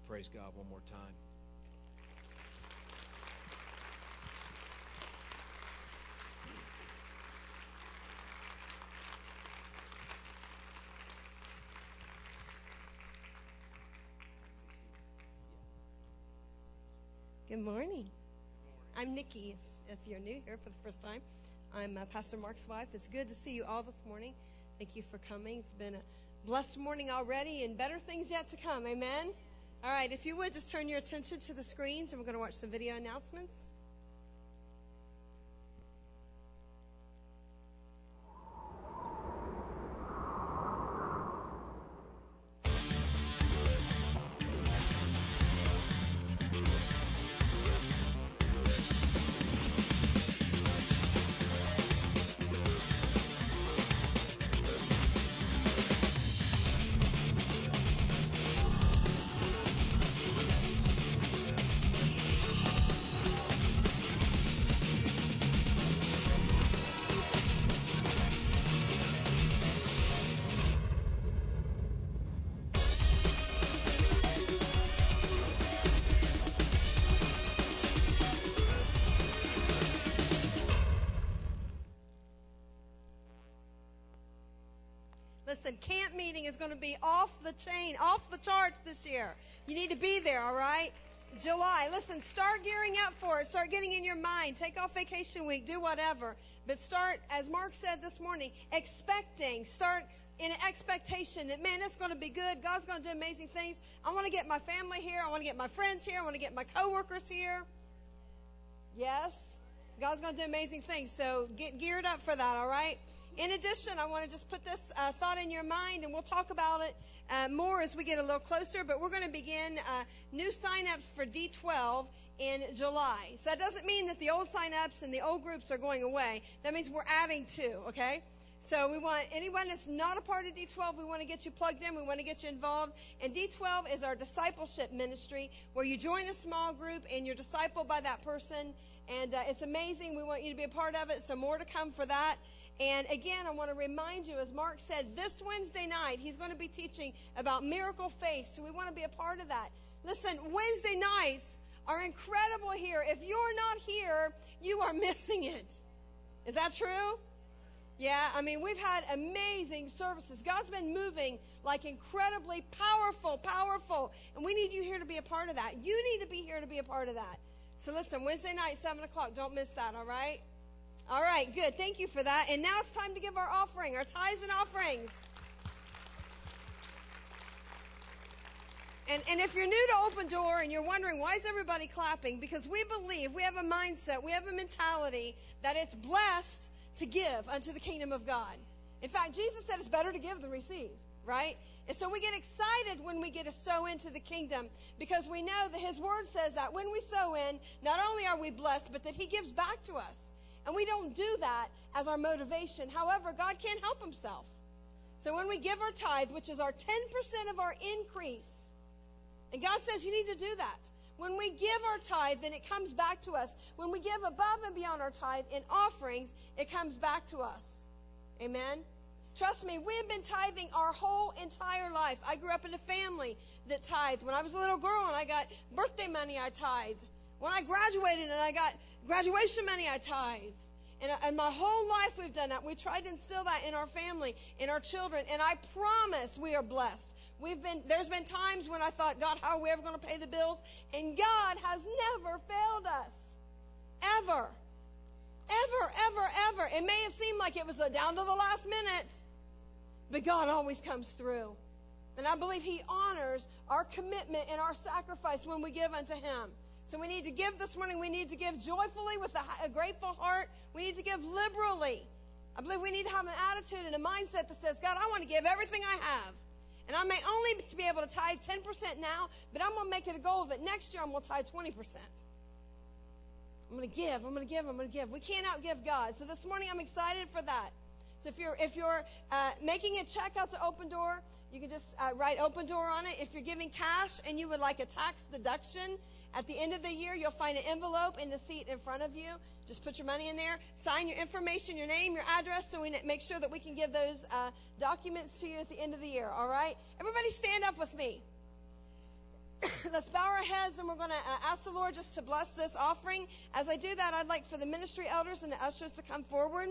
B: Praise God one more time.
C: Good morning. I'm Nikki, if, you're new here for the first time. I'm uh, Pastor Mark's wife. It's good to see you all this morning. Thank you for coming. It's been a blessed morning already and better things yet to come. Amen? All right, if you would just turn your attention to the screens and we're going to watch some video announcements. Need to be there, all right? July. Listen, start gearing up for it. Start getting in your mind. Take off vacation week. Do whatever. But start, as Mark said this morning, expecting. Start in expectation that, man, it's going to be good. God's going to do amazing things. I want to get my family here. I want to get my friends here. I want to get my coworkers here. Yes? God's going to do amazing things. So get geared up for that, all right? In addition, I want to just put this uh, thought in your mind, and we'll talk about it uh, more as we get a little closer. But we're going to begin uh, new signups for D12 in July. So that doesn't mean that the old signups and the old groups are going away. That means we're adding two, okay? So we want anyone that's not a part of D12, we want to get you plugged in. We want to get you involved. And D12 is our discipleship ministry where you join a small group and you're discipled by that person. And uh, it's amazing. We want you to be a part of it. So more to come for that. And again, I want to remind you, as Mark said, this Wednesday night, he's going to be teaching about miracle faith. So we want to be a part of that. Listen, Wednesday nights are incredible here. If you're not here, you are missing it. Is that true? Yeah, I mean, we've had amazing services. God's been moving like incredibly powerful, powerful. And we need you here to be a part of that. You need to be here to be a part of that. So listen, Wednesday night, 7 o'clock, don't miss that, all right? All right, good. Thank you for that. And now it's time to give our offering, our tithes and offerings. And, and if you're new to Open Door and you're wondering why is everybody clapping, because we believe, we have a mindset, we have a mentality that it's blessed to give unto the kingdom of God. In fact, Jesus said it's better to give than receive, right? And so we get excited when we get to sow into the kingdom because we know that His Word says that when we sow in, not only are we blessed, but that He gives back to us. And we don't do that as our motivation. However, God can't help Himself. So when we give our tithe, which is our 10% of our increase, and God says you need to do that. When we give our tithe, then it comes back to us. When we give above and beyond our tithe in offerings, it comes back to us. Amen? Trust me, we have been tithing our whole entire life. I grew up in a family that tithed. When I was a little girl and I got birthday money, I tithed. When I graduated and I got graduation money, I tithed. And, and my whole life we've done that. We tried to instill that in our family, in our children. And I promise we are blessed. We've been, there's been times when I thought, God, how are we ever going to pay the bills? And God has never failed us. Ever. Ever, ever, ever. It may have seemed like it was down to the last minute, but God always comes through. And I believe He honors our commitment and our sacrifice when we give unto Him. So we need to give this morning. We need to give joyfully with a, grateful heart. We need to give liberally. I believe we need to have an attitude and a mindset that says, God, I want to give everything I have. And I may only be able to tithe 10% now, but I'm going to make it a goal that next year I'm going to tithe 20%. I'm going to give, I'm going to give, I'm going to give. We can't outgive God. So this morning I'm excited for that. So if you're, if you're uh, making a check out to Open Door, you can just uh, write Open Door on it. If you're giving cash and you would like a tax deduction, at the end of the year, you'll find an envelope in the seat in front of you. Just put your money in there, sign your information, your name, your address, so we make sure that we can give those uh, documents to you at the end of the year. All right? Everybody stand up with me. Let's bow our heads and we're going to uh, ask the Lord just to bless this offering. As I do that, I'd like for the ministry elders and the ushers to come forward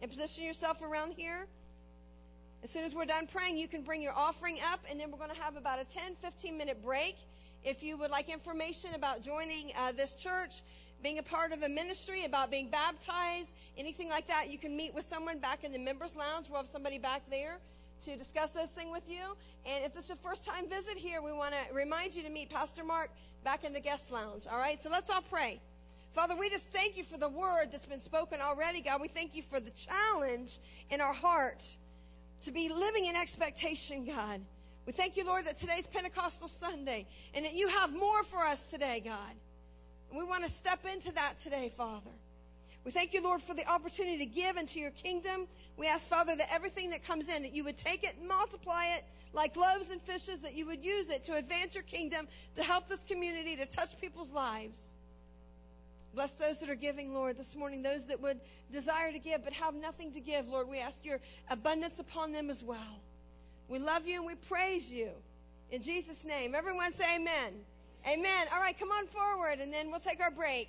C: and position yourself around here. As soon as we're done praying, you can bring your offering up, and then we're going to have about a 10 15 minute break. If you would like information about joining uh, this church, being a part of a ministry, about being baptized, anything like that, you can meet with someone back in the members' lounge. We'll have somebody back there to discuss this thing with you. And if this is a first time visit here, we want to remind you to meet Pastor Mark back in the guest lounge. All right, so let's all pray. Father, we just thank you for the word that's been spoken already, God. We thank you for the challenge in our heart to be living in expectation, God. We thank you, Lord, that today's Pentecostal Sunday and that you have more for us today, God. And we want to step into that today, Father. We thank you, Lord, for the opportunity to give into your kingdom. We ask, Father, that everything that comes in, that you would take it and multiply it like loaves and fishes, that you would use it to advance your kingdom, to help this community, to touch people's lives. Bless those that are giving, Lord, this morning, those that would desire to give but have nothing to give, Lord. We ask your abundance upon them as well. We love you and we praise you. In Jesus' name. Everyone say amen. Amen. All right, come on forward and then we'll take our break.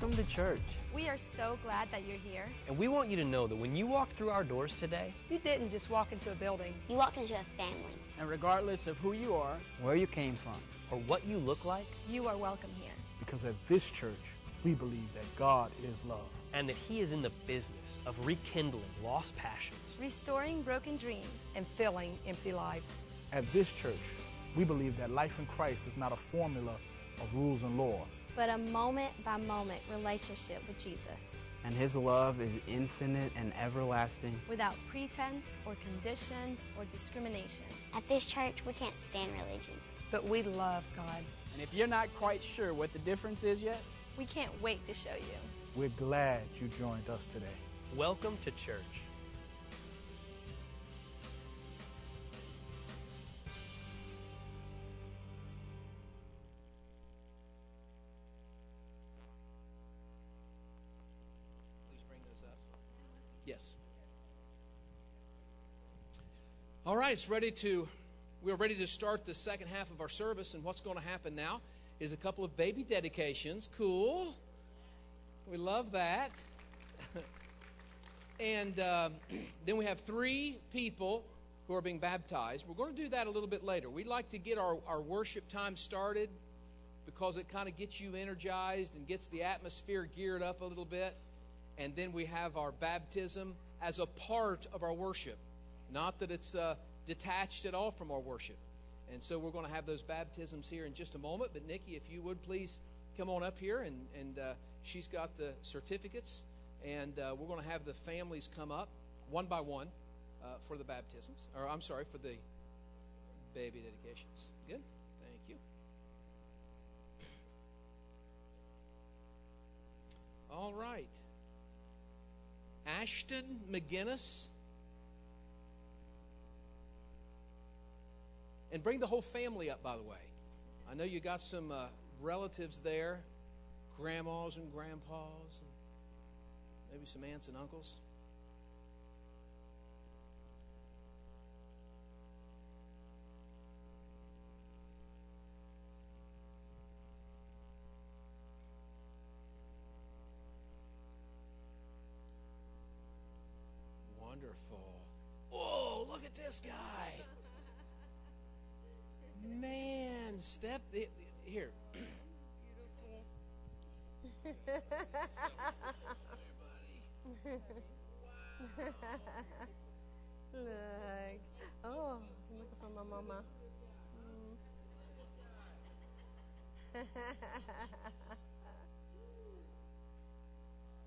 D: Welcome to church.
E: We are so glad that you're here.
D: And we want you to know that when you walk through our doors today,
F: You didn't just walk into a building.
G: You walked into a family.
H: And regardless of who you are,
D: where you came from, or what you look like,
E: You are welcome here.
I: Because at this church, we believe that God is love.
D: and that He is in the business of rekindling lost passions,
E: Restoring broken dreams.
F: and filling empty lives.
I: At this church, we believe that life in Christ is not a formula of rules and laws.
G: But a moment by moment relationship with Jesus.
J: And his love is infinite and everlasting.
E: Without pretense or conditions or discrimination.
G: At this church, we can't stand religion.
F: But we love God.
H: and if you're not quite sure what the difference is yet,
E: We can't wait to show you.
I: We're glad you joined us today.
D: welcome to church.
B: It's ready to. We're ready to start the second half of our service, and what's going to happen now is a couple of baby dedications. Cool. We love that. and uh, then we have three people who are being baptized. We're going to do that a little bit later. We'd like to get our, our worship time started because it kind of gets you energized and gets the atmosphere geared up a little bit. And then we have our baptism as a part of our worship. Not that it's uh, detached at all from our worship. And so we're going to have those baptisms here in just a moment. But Nikki, if you would please come on up here, and, and uh, she's got the certificates. And uh, we're going to have the families come up one by one uh, for the baptisms. Or I'm sorry, for the baby dedications. Good? Thank you. All right. Ashton McGinnis. And bring the whole family up, by the way. I know you got some uh, relatives there, grandmas and grandpas, and maybe some aunts and uncles. Step the, the- here.
C: Look. Oh, I'm looking for my mama.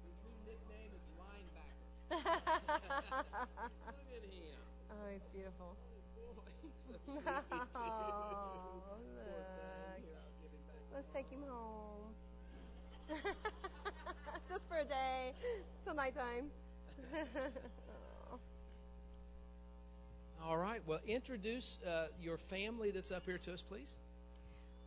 B: His new nickname is linebacker. Look at him.
C: Oh, he's beautiful.
B: Boy, he's so sweet.
C: Oh, look. Let's take him home. Just for a day, till nighttime.
B: All right. Well, introduce uh, your family that's up here to us, please.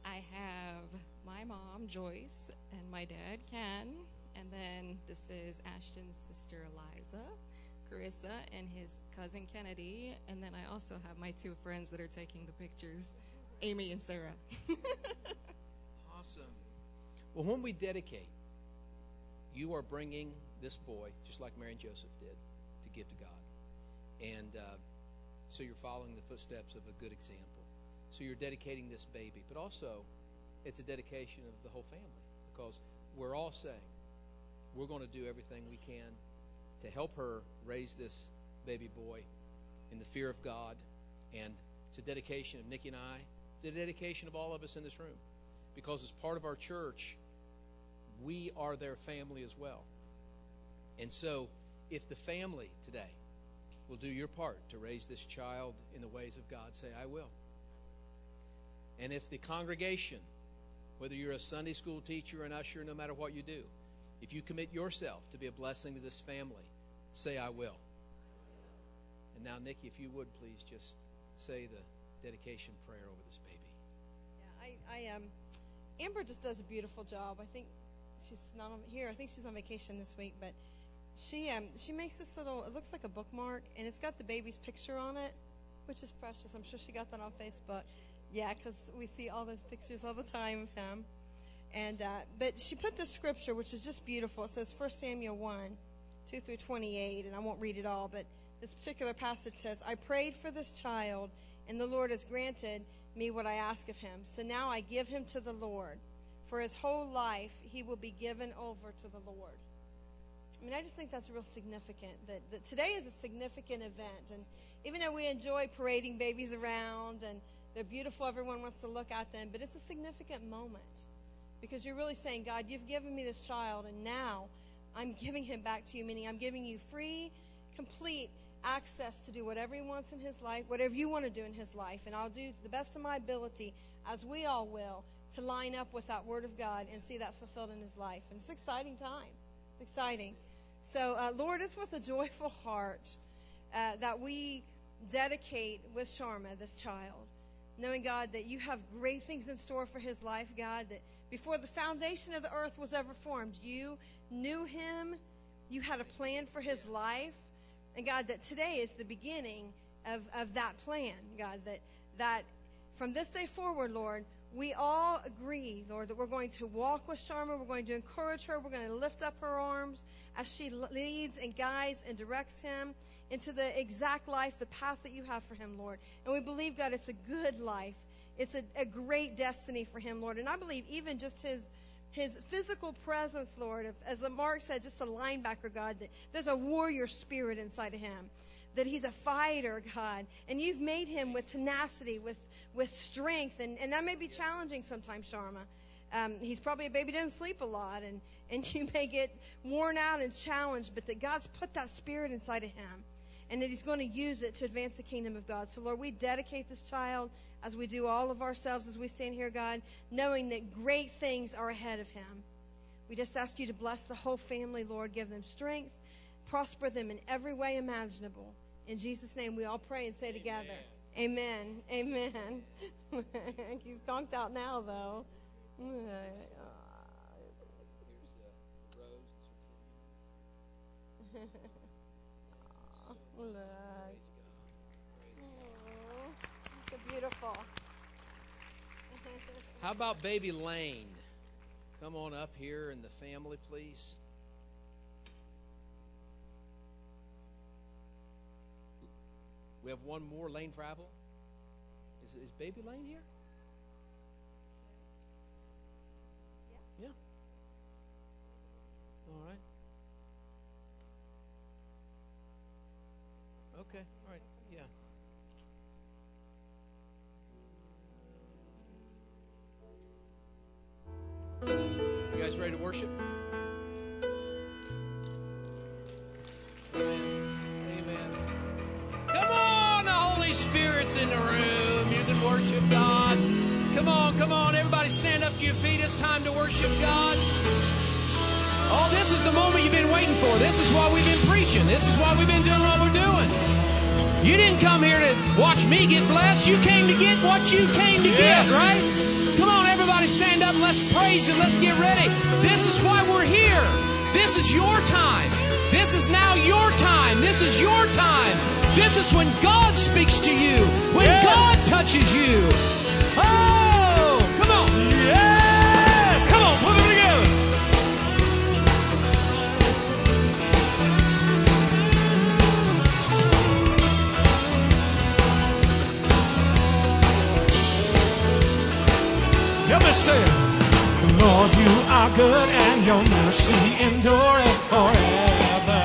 K: I have my mom, Joyce, and my dad, Ken. And then this is Ashton's sister, Eliza, Carissa, and his cousin, Kennedy. And then I also have my two friends that are taking the pictures, Amy and Sarah.
B: Awesome. Well, when we dedicate, you are bringing this boy, just like Mary and Joseph did, to give to God. And uh, So you're following the footsteps of a good example. So you're dedicating this baby, but also it's a dedication of the whole family because we're all saying we're going to do everything we can to help her raise this baby boy in the fear of God. And it's a dedication of Nikki and I. It's a dedication of all of us in this room because as part of our church, we are their family as well. And so, if the family today will do your part to raise this child in the ways of God, say, I will. And if the congregation, whether you're a Sunday school teacher or an usher, no matter what you do, if you commit yourself to be a blessing to this family, say, I will. And now, Nikki, if you would please just say the dedication prayer over this baby.
C: Yeah, I, I um, Amber just does a beautiful job. I think she's not here. I think she's on vacation this week, but she um she makes this little. It looks like a bookmark, and it's got the baby's picture on it, which is precious. I'm sure she got that on Facebook. Yeah, because we see all those pictures all the time of him. And uh, but she put the scripture, which is just beautiful. It says 1 Samuel 1, 2 through 28, and I won't read it all, but this particular passage says, I prayed for this child, and the Lord has granted me what I ask of him. So now I give him to the Lord. For his whole life, he will be given over to the Lord. I mean, I just think that's real significant. That, that today is a significant event. And even though we enjoy parading babies around and they're beautiful, everyone wants to look at them, but it's a significant moment because you're really saying, God, you've given me this child, and now I'm giving him back to you, meaning I'm giving you free, complete access to do whatever he wants in his life, whatever you want to do in his life, and I'll do the best of my ability, as we all will, to line up with that word of God and see that fulfilled in his life. And it's an exciting time. It's exciting. So, uh, Lord, it's with a joyful heart uh, that we dedicate with Sharma this child, knowing, God, that you have great things in store for his life, God, that before the foundation of the earth was ever formed, you knew him, you had a plan for his life, and God, that today is the beginning of, of that plan, God, that, that from this day forward, Lord, we all agree, Lord, that we're going to walk with Sharma. We're going to encourage her. We're going to lift up her arms as she leads and guides and directs him into the exact life, the path that you have for him, Lord. And we believe, God, it's a good life. It's a, a great destiny for him, Lord. And I believe even just his his physical presence, Lord, as Mark said, just a linebacker, God, that there's a warrior spirit inside of him, that he's a fighter, God, and you've made him with tenacity, with, with strength, and, and that may be challenging sometimes, Sharma. Um, he's probably a baby, doesn't sleep a lot, and, and you may get worn out and challenged, but that God's put that spirit inside of him, and that he's going to use it to advance the kingdom of God. So, Lord, we dedicate this child as we do all of ourselves as we stand here, God, knowing that great things are ahead of him. We just ask you to bless the whole family, Lord. Give them strength, prosper them in every way imaginable. In Jesus' name, we all pray and say Amen. together, Amen. Amen. He's conked out now, though. Here's the Look. beautiful.
B: How about baby Lane? Come on up here in the family, please. We have one more Lane Fravel. Is, is baby Lane here? Worship? Amen. Amen. Come on, the Holy Spirit's in the room. You can worship God. Come on, come on. Everybody stand up to your feet. It's time to worship God. Oh, this is the moment you've been waiting for. This is why we've been preaching. This is why we've been doing what we're doing. You didn't come here to watch me get blessed. You came to get what you came to yes. get, right? Come on, everybody stand up. Let's praise and let's get ready. This is why we're here. This is your time. This is now your time. This is your time. This is when God speaks to you, when yes. God touches you. Oh,
L: Say, Lord, you are good and your mercy endureth forever.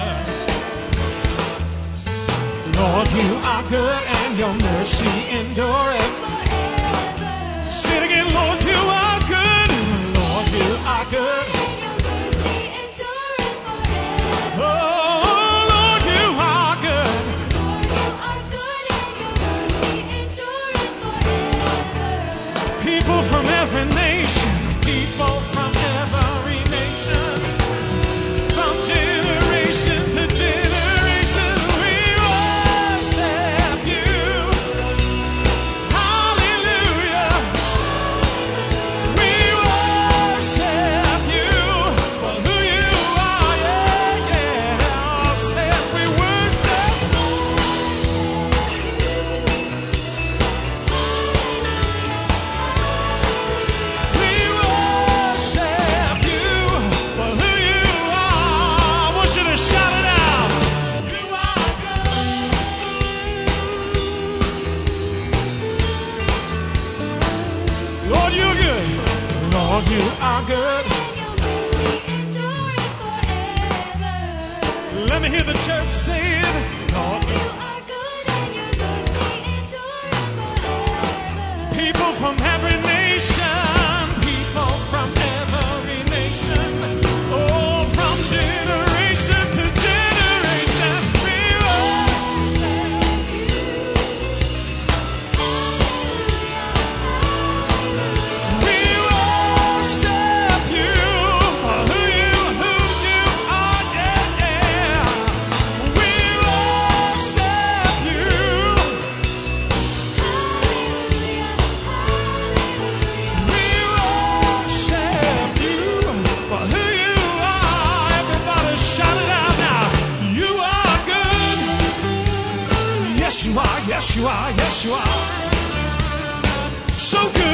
L: Lord, you are good and your mercy endureth forever. Say it again, Lord, you are good. Lord, you are good.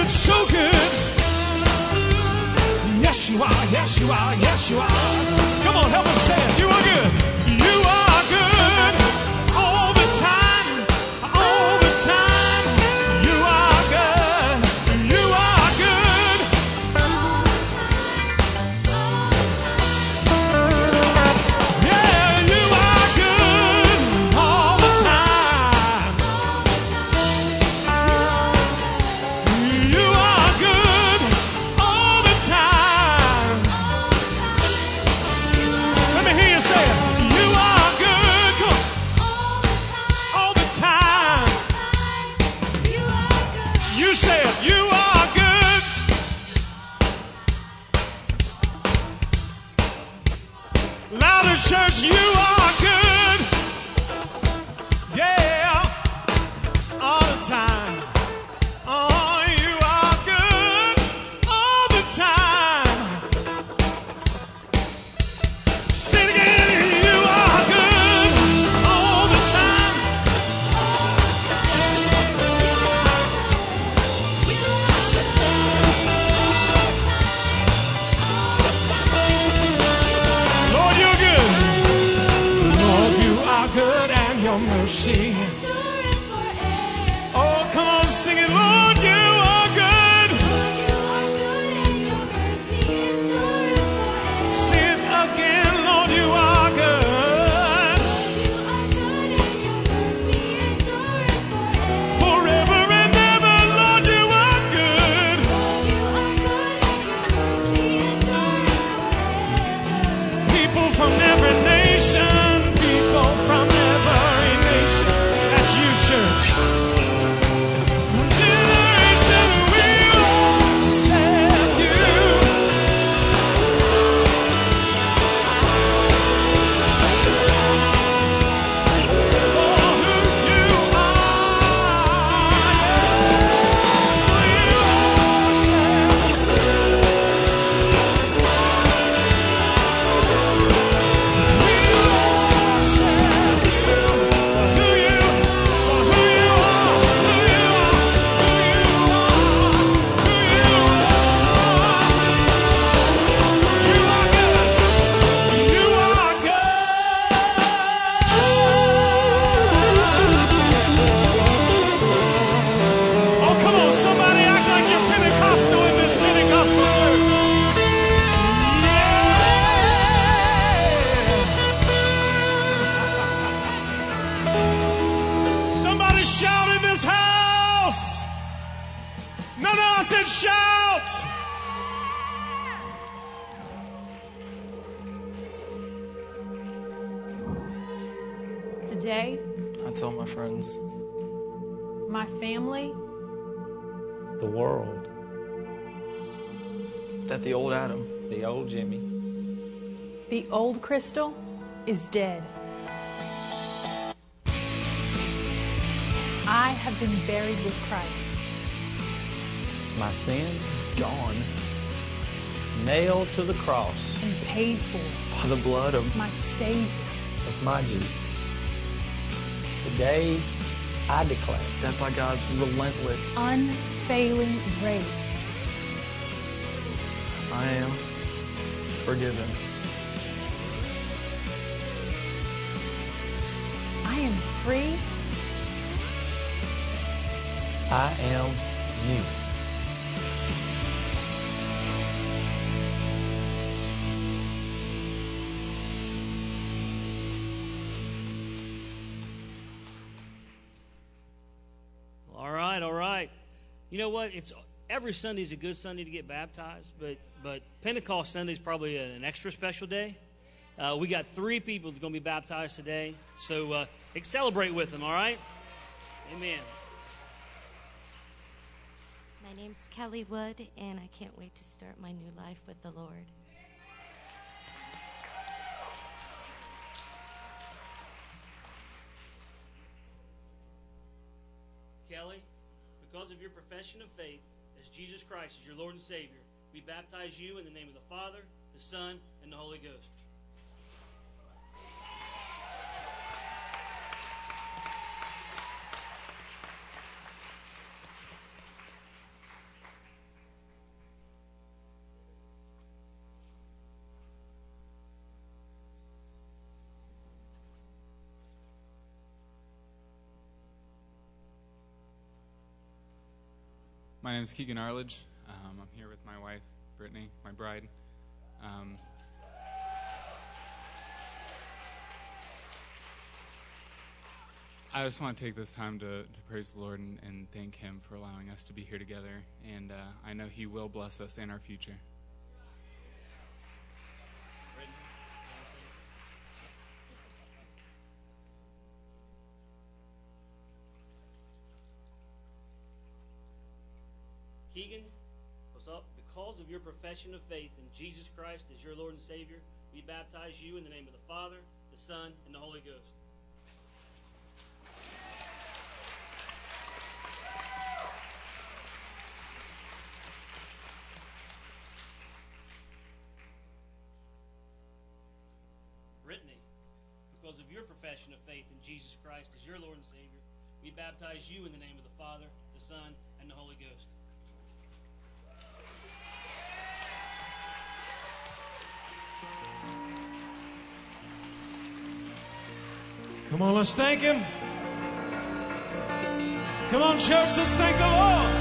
L: good, so good. Yes, you are, yes, you are, yes, you are. Come on, help us say it.
M: see Crystal is dead. I have been buried with Christ.
N: My sin is gone, nailed to the cross
M: and paid for
O: by the blood of
M: my Savior,
N: of my Jesus. Today, I declare
O: that by God's relentless,
M: unfailing grace,
O: I am forgiven.
M: I am free.
N: I am new.
P: All right, all right. You know what? It's every Sunday's a good Sunday to get baptized, but but Pentecost Sunday is probably an extra special day. Uh, we got three people that's going to be baptized today, so uh, celebrate with them. All right? Amen.
Q: My name's Kelly Wood, and I can't wait to start my new life with the Lord.
P: Kelly, because of your profession of faith as Jesus Christ is your Lord and Savior, we baptize you in the name of the Father, the Son, and the Holy Ghost.
R: My name is Keegan Arledge. Um, I'm here with my wife, Brittany, my bride. Um, I just want to take this time to, to praise the Lord and, and, thank Him for allowing us to be here together. And uh, I know He will bless us in our future.
P: Of profession of faith in Jesus Christ as your Lord and Savior, we baptize you in the name of the Father, the Son, and the Holy Ghost. Brittany, because of your profession of faith in Jesus Christ as your Lord and Savior, we baptize you in the name of the Father, the Son, and the Holy Ghost.
L: Come on, let's thank Him. Come on, church, let's thank the Lord.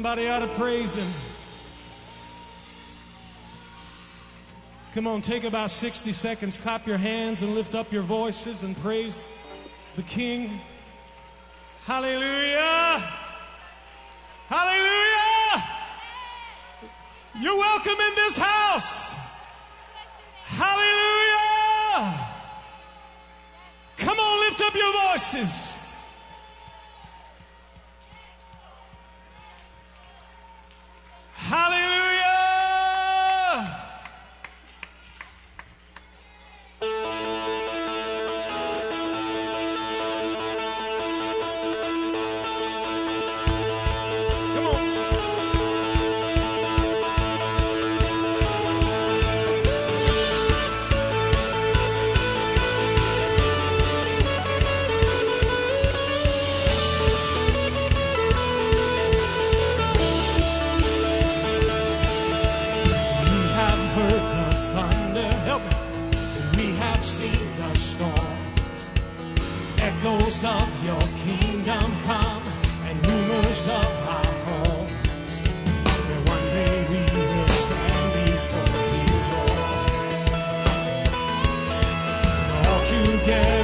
L: Somebody ought to praise him. Come on, take about 60 seconds, clap your hands and lift up your voices and praise the King. Hallelujah! Hallelujah! You're welcome in this house. Hallelujah! Come on, lift up your voices. Hallelujah. peace of your kingdom come and rumors of our home. Where one day we will stand before you, Lord. All together.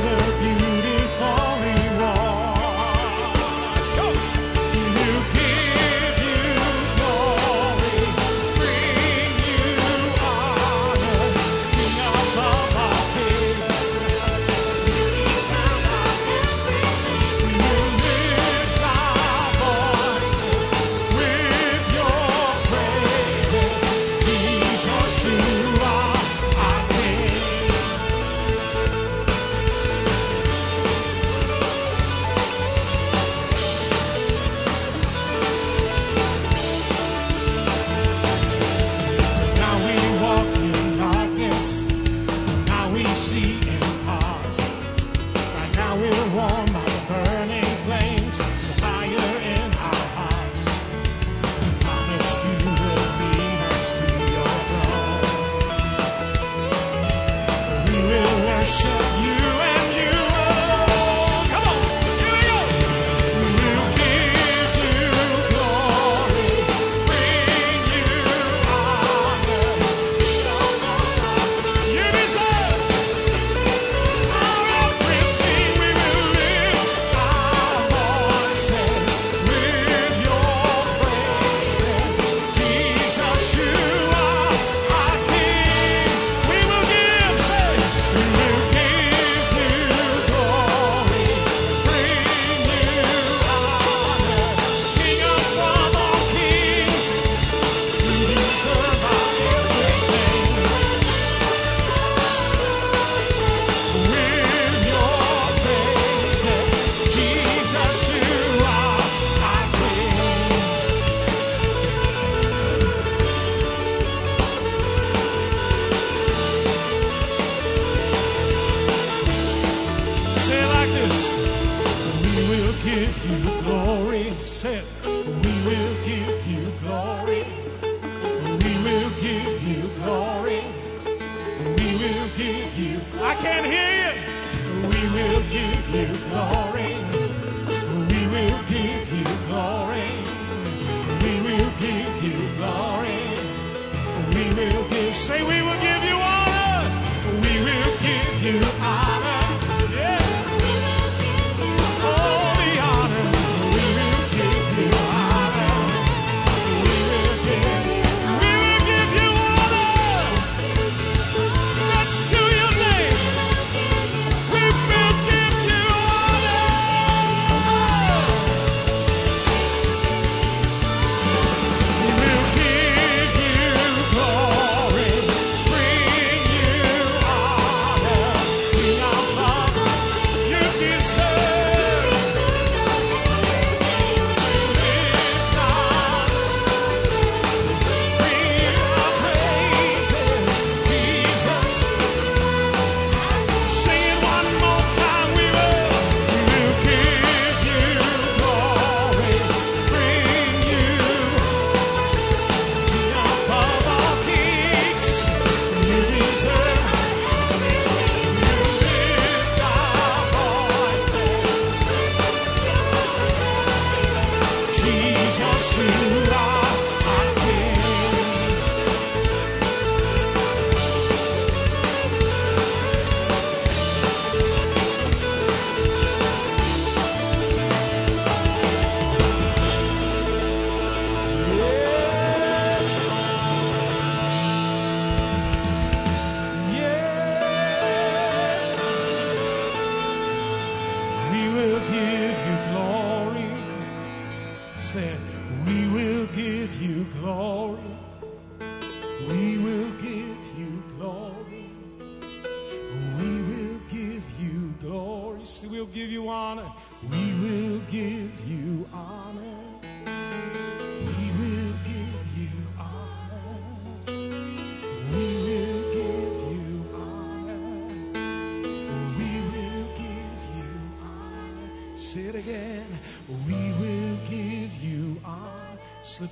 L: Jesus,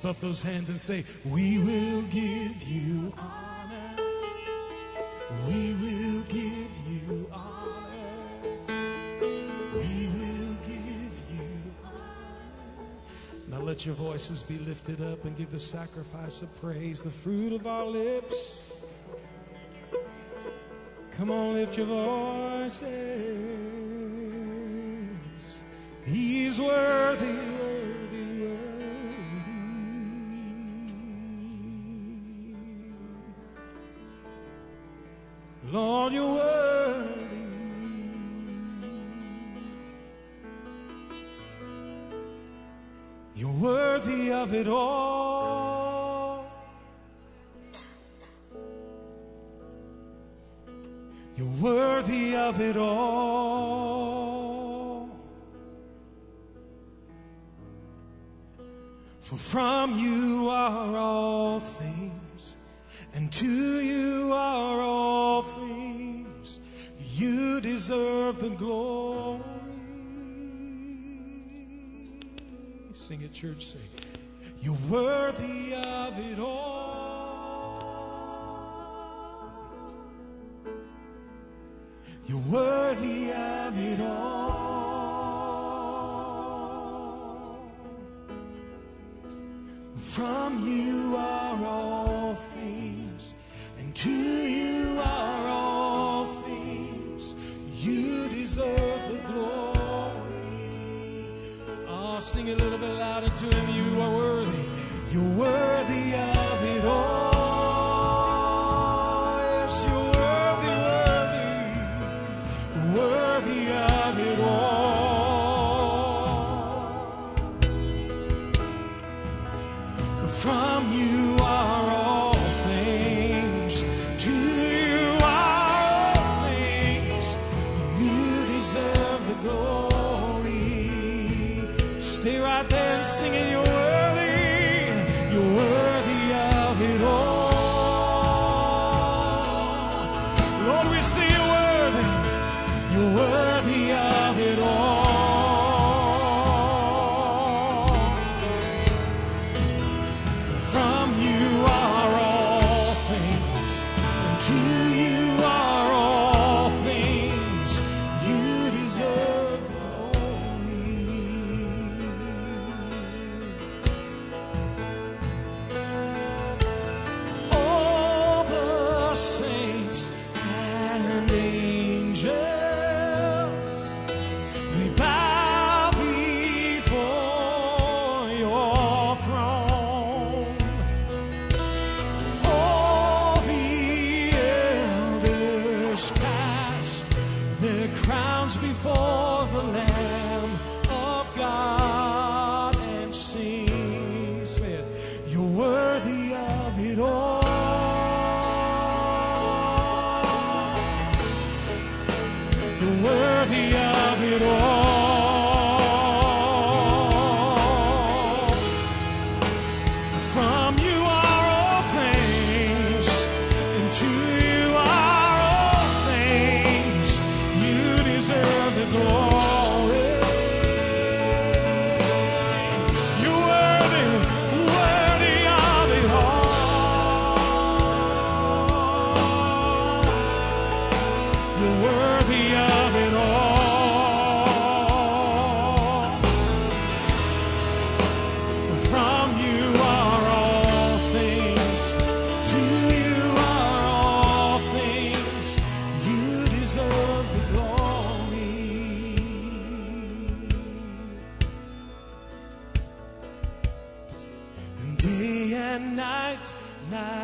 L: Up those hands and say, We will give you honor. We will give you honor. We will give you honor. Now let your voices be lifted up and give the sacrifice of praise, the fruit of our lips. Come on, lift your voices. He's worthy. Lord, you're worthy. You're worthy of it all. You're worthy of it all. For from you are all things, and to you are all things. You deserve the glory. Sing it, church. Say, You're worthy of it all. You're worthy of it all. From you are all things, to you are all things. You deserve the glory. Oh, sing a little bit louder to him. You are worthy. You're worthy of it all.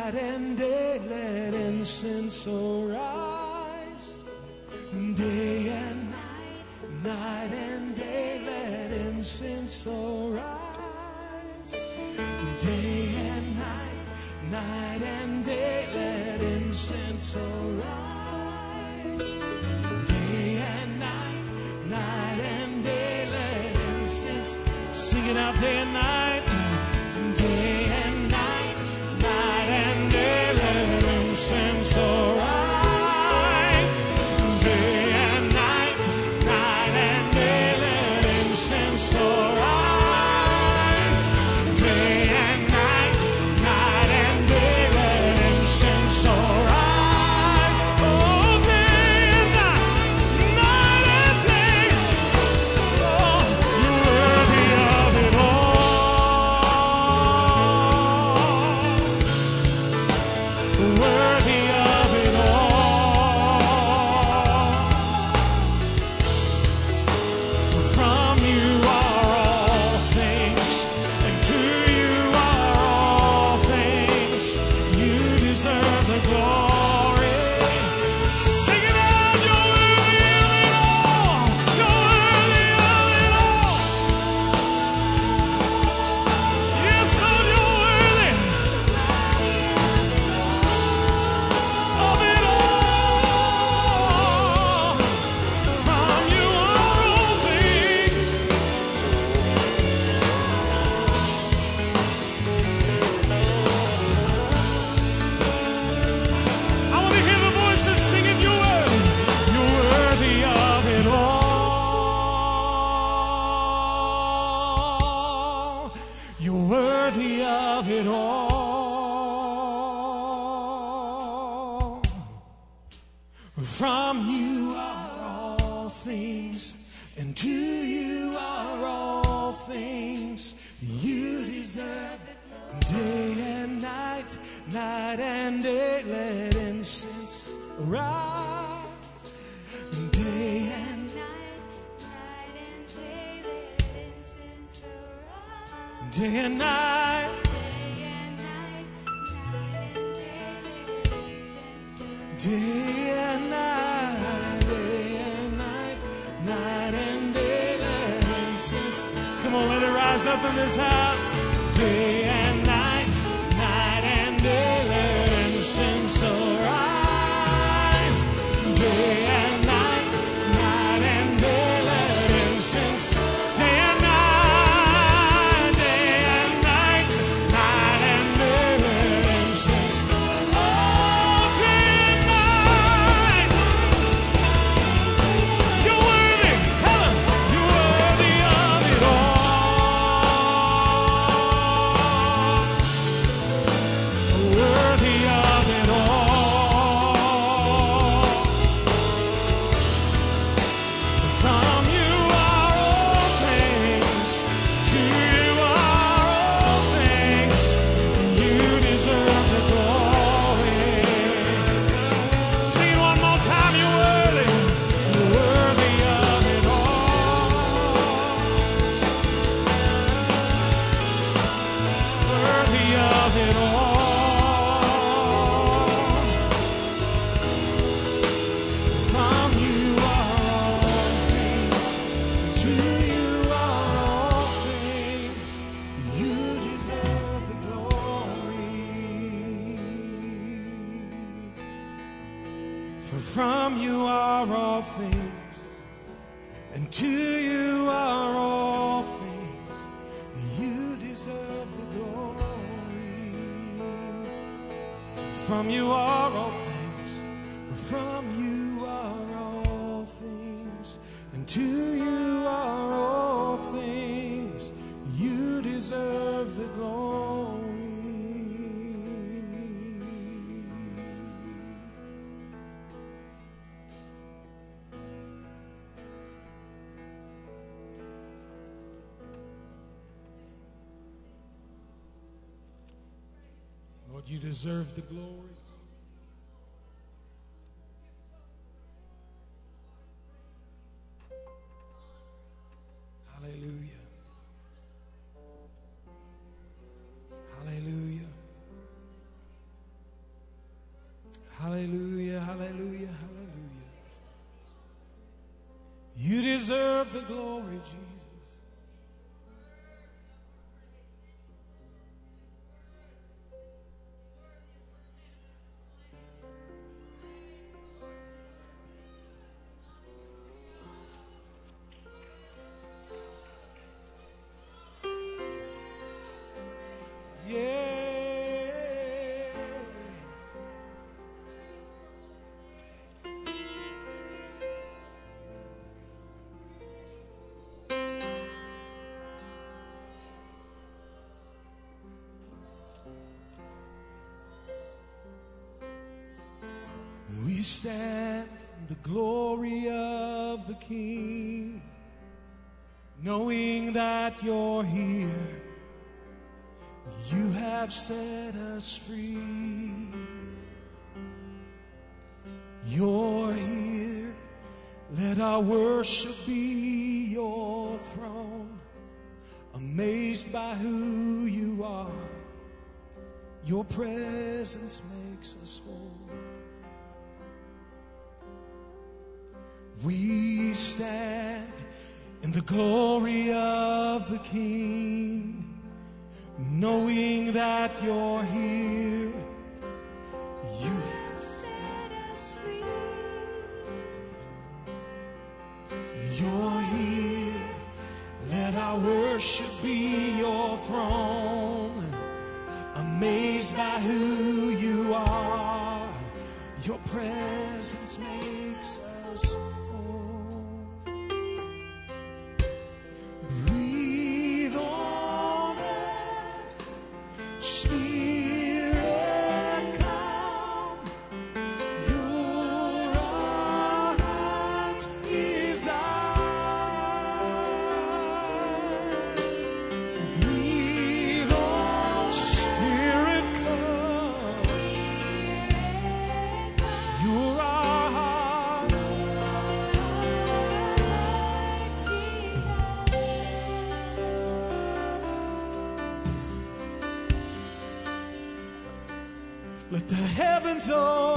L: Night and day let incense arise. Day and night, night and day let incense arise. Day and night, night and day let incense arise. deserve the glory. Hallelujah. Hallelujah. Hallelujah, hallelujah, hallelujah. You deserve the glory, Jesus. we stand in the glory of the King, knowing that you're here. You have set us free. You're here. Let our worship be your throne. Amazed by who you are, your presence.
C: so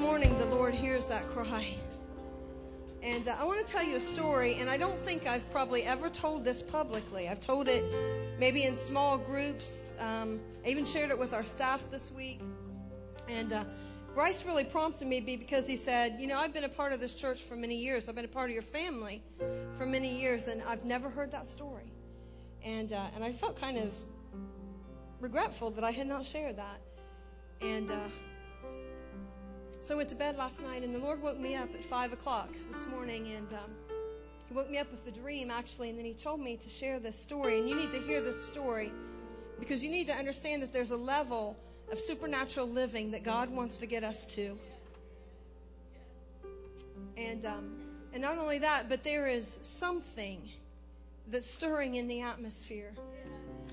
C: Morning, the Lord hears that cry. And uh, I want to tell you a story, and I don't think I've probably ever told this publicly. I've told it maybe in small groups. Um, I even shared it with our staff this week. And uh, Bryce really prompted me because he said, You know, I've been a part of this church for many years. I've been a part of your family for many years, and I've never heard that story. And, uh, and I felt kind of regretful that I had not shared that. And uh, so I went to bed last night, and the Lord woke me up at 5 o'clock this morning, and um, He woke me up with a dream, actually, and then He told me to share this story. And you need to hear this story because you need to understand that there's a level of supernatural living that God wants to get us to. And, um, and not only that, but there is something that's stirring in the atmosphere.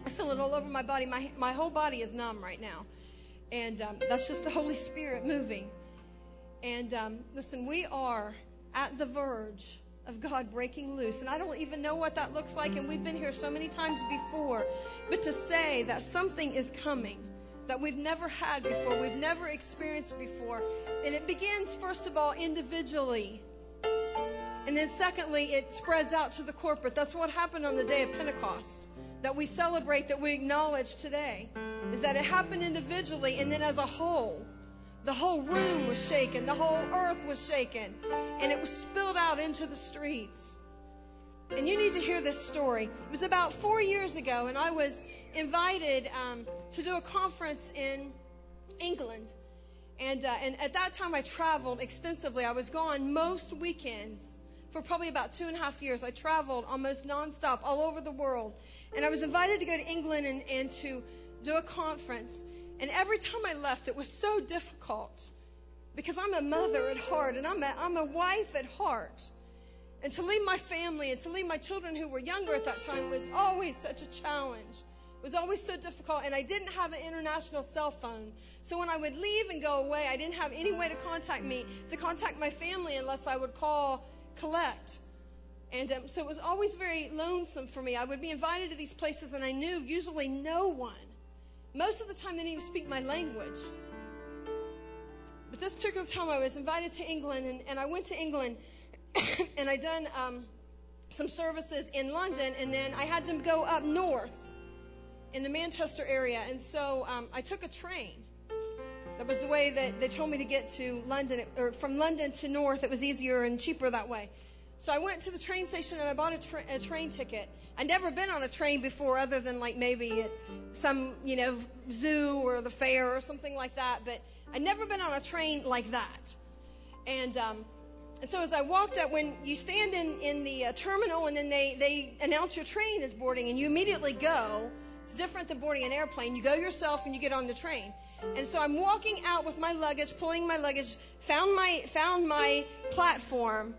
C: I feel it all over my body. My, my whole body is numb right now. And um, that's just the Holy Spirit moving. And um, listen, we are at the verge of God breaking loose. And I don't even know what that looks like. And we've been here so many times before. But to say that something is coming that we've never had before, we've never experienced before. And it begins, first of all, individually. And then, secondly, it spreads out to the corporate. That's what happened on the day of Pentecost that we celebrate, that we acknowledge today, is that it happened individually and then as a whole. The whole room was shaken, the whole earth was shaken, and it was spilled out into the streets. And you need to hear this story. It was about four years ago, and I was invited um, to do a conference in England. And, uh, and at that time, I traveled extensively. I was gone most weekends for probably about two and a half years. I traveled almost nonstop all over the world. And I was invited to go to England and, and to do a conference. And every time I left, it was so difficult because I'm a mother at heart and I'm a, I'm a wife at heart. And to leave my family and to leave my children who were younger at that time was always such a challenge. It was always so difficult. And I didn't have an international cell phone. So when I would leave and go away, I didn't have any way to contact me, to contact my family unless I would call collect. And um, so it was always very lonesome for me. I would be invited to these places and I knew usually no one. Most of the time, they didn't even speak my language. But this particular time, I was invited to England, and, and I went to England, and I done um, some services in London, and then I had to go up north in the Manchester area, and so um, I took a train. That was the way that they told me to get to London, or from London to North. It was easier and cheaper that way. So I went to the train station and I bought a, tra- a train ticket. I'd never been on a train before, other than like maybe at some, you know, zoo or the fair or something like that. But I'd never been on a train like that. And um, and so as I walked up, when you stand in, in the uh, terminal and then they, they announce your train is boarding and you immediately go, it's different than boarding an airplane. You go yourself and you get on the train. And so I'm walking out with my luggage, pulling my luggage, found my, found my platform,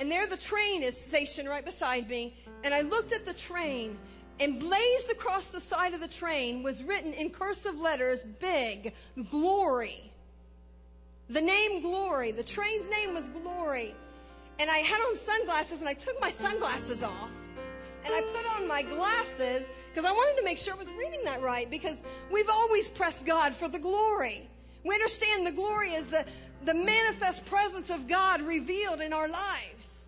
C: and there the train is stationed right beside me. And I looked at the train, and blazed across the side of the train was written in cursive letters, big, glory. The name Glory. The train's name was Glory. And I had on sunglasses and I took my sunglasses off and I put on my glasses because I wanted to make sure I was reading that right because we've always pressed God for the glory. We understand the glory is the, the manifest presence of God revealed in our lives.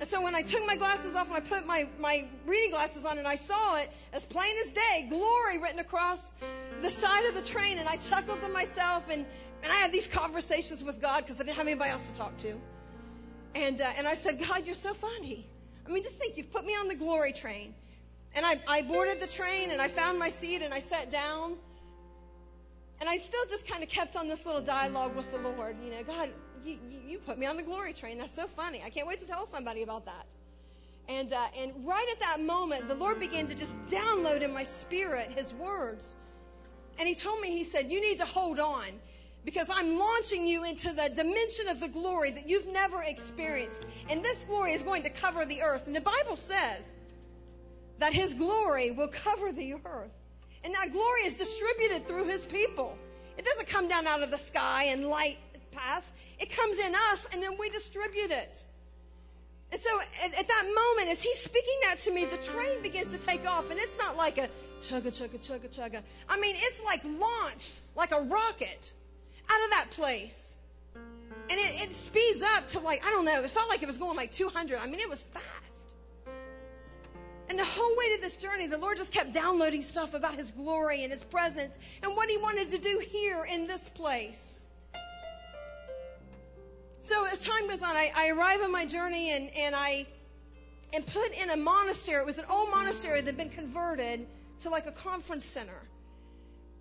C: And so when I took my glasses off and I put my, my reading glasses on and I saw it as plain as day, glory written across the side of the train, and I chuckled to myself and and I had these conversations with God because I didn't have anybody else to talk to. And, uh, and I said, God, you're so funny. I mean, just think, you've put me on the glory train. And I, I boarded the train and I found my seat and I sat down. And I still just kind of kept on this little dialogue with the Lord. You know, God, you, you put me on the glory train. That's so funny. I can't wait to tell somebody about that. And, uh, and right at that moment, the Lord began to just download in my spirit his words. And he told me, he said, You need to hold on because I'm launching you into the dimension of the glory that you've never experienced. And this glory is going to cover the earth. And the Bible says that his glory will cover the earth. And that glory is distributed through his people. It doesn't come down out of the sky and light pass. It comes in us and then we distribute it. And so at, at, that moment, as he's speaking that to me, the train begins to take off. And it's not like a chugga, chugga, chugga, chugga. I mean, it's like launched like a rocket out of that place. And it, it, speeds up to like, I don't know, it felt like it was going like 200. I mean, it was fast. And the whole way to this journey, the Lord just kept downloading stuff about His glory and His presence and what He wanted to do here in this place. So as time goes on, I, I arrive on my journey and, and I am put in a monastery. It was an old monastery that had been converted to like a conference center.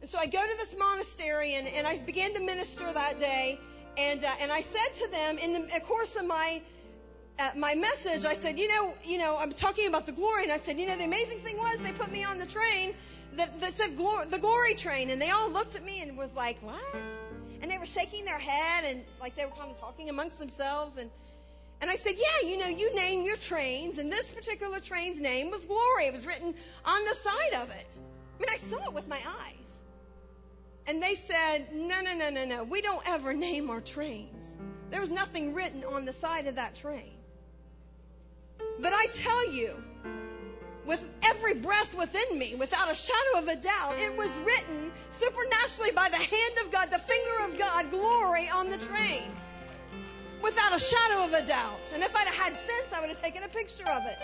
C: And so I go to this monastery and, and I began to minister that day. And, uh, and I said to them in the course of my, uh, my message, I said, you know, you know, I'm talking about the glory. And I said, you know, the amazing thing was they put me on the train that, that said glory, the glory train. And they all looked at me and was like, what? And they were shaking their head and like they were kind of talking amongst themselves. And, and I said, yeah, you know, you name your trains. And this particular train's name was glory. It was written on the side of it. I mean, I saw it with my eyes. And they said, no, no, no, no, no. We don't ever name our trains. There was nothing written on the side of that train. But I tell you, with every breath within me, without a shadow of a doubt, it was written supernaturally by the hand of God, the finger of God, glory on the train. Without a shadow of a doubt. And if I'd had sense, I would have taken a picture of it.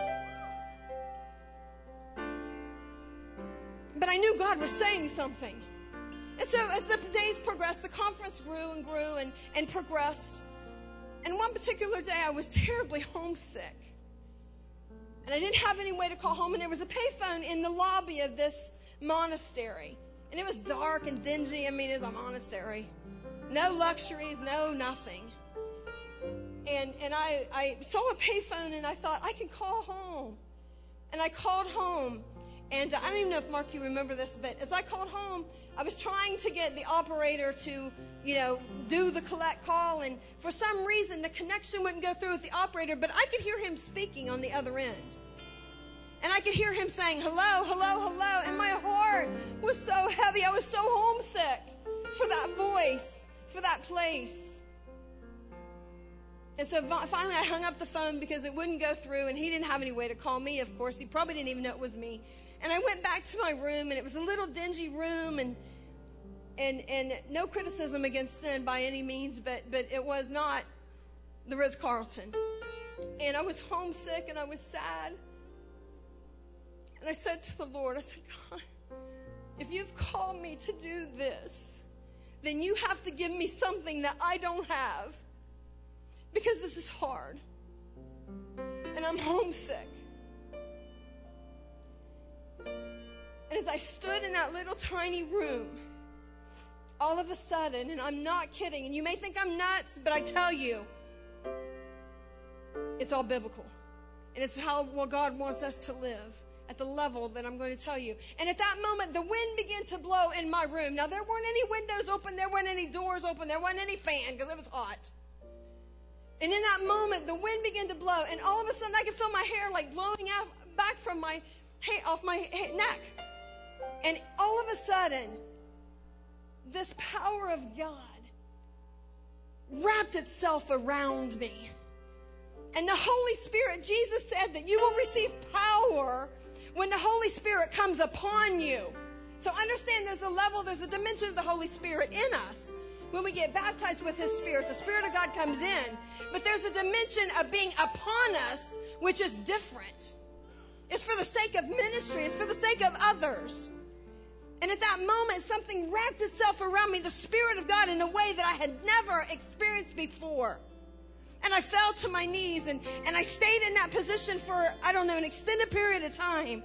C: But I knew God was saying something. And so as the days progressed, the conference grew and grew and, and progressed. And one particular day, I was terribly homesick. And I didn't have any way to call home. And there was a payphone in the lobby of this monastery. And it was dark and dingy. I mean, it was a monastery. No luxuries, no nothing. And, and I, I saw a payphone and I thought, I can call home. And I called home. And I don't even know if, Mark, you remember this, but as I called home, I was trying to get the operator to, you know, do the collect call, and for some reason the connection wouldn't go through with the operator, but I could hear him speaking on the other end. And I could hear him saying, hello, hello, hello. And my heart was so heavy. I was so homesick for that voice, for that place. And so finally I hung up the phone because it wouldn't go through, and he didn't have any way to call me, of course. He probably didn't even know it was me. And I went back to my room, and it was a little dingy room, and and and no criticism against them by any means, but but it was not the Ritz Carlton. And I was homesick, and I was sad. And I said to the Lord, I said, God, if you've called me to do this, then you have to give me something that I don't have because this is hard and I'm homesick. And as I stood in that little tiny room, all of a sudden, and I'm not kidding, and you may think I'm nuts, but I tell you, it's all biblical. And it's how well, God wants us to live at the level that I'm going to tell you. And at that moment, the wind began to blow in my room. Now, there weren't any windows open, there weren't any doors open, there wasn't any fan because it was hot. And in that moment, the wind began to blow, and all of a sudden, I could feel my hair like blowing out back from my hair, off my neck. And all of a sudden, this power of God wrapped itself around me. And the Holy Spirit, Jesus said that you will receive power when the Holy Spirit comes upon you. So understand there's a level, there's a dimension of the Holy Spirit in us. When we get baptized with His Spirit, the Spirit of God comes in. But there's a dimension of being upon us, which is different. It's for the sake of ministry, it's for the sake of others. And at that moment, something wrapped itself around me, the Spirit of God, in a way that I had never experienced before. And I fell to my knees and, and I stayed in that position for, I don't know, an extended period of time,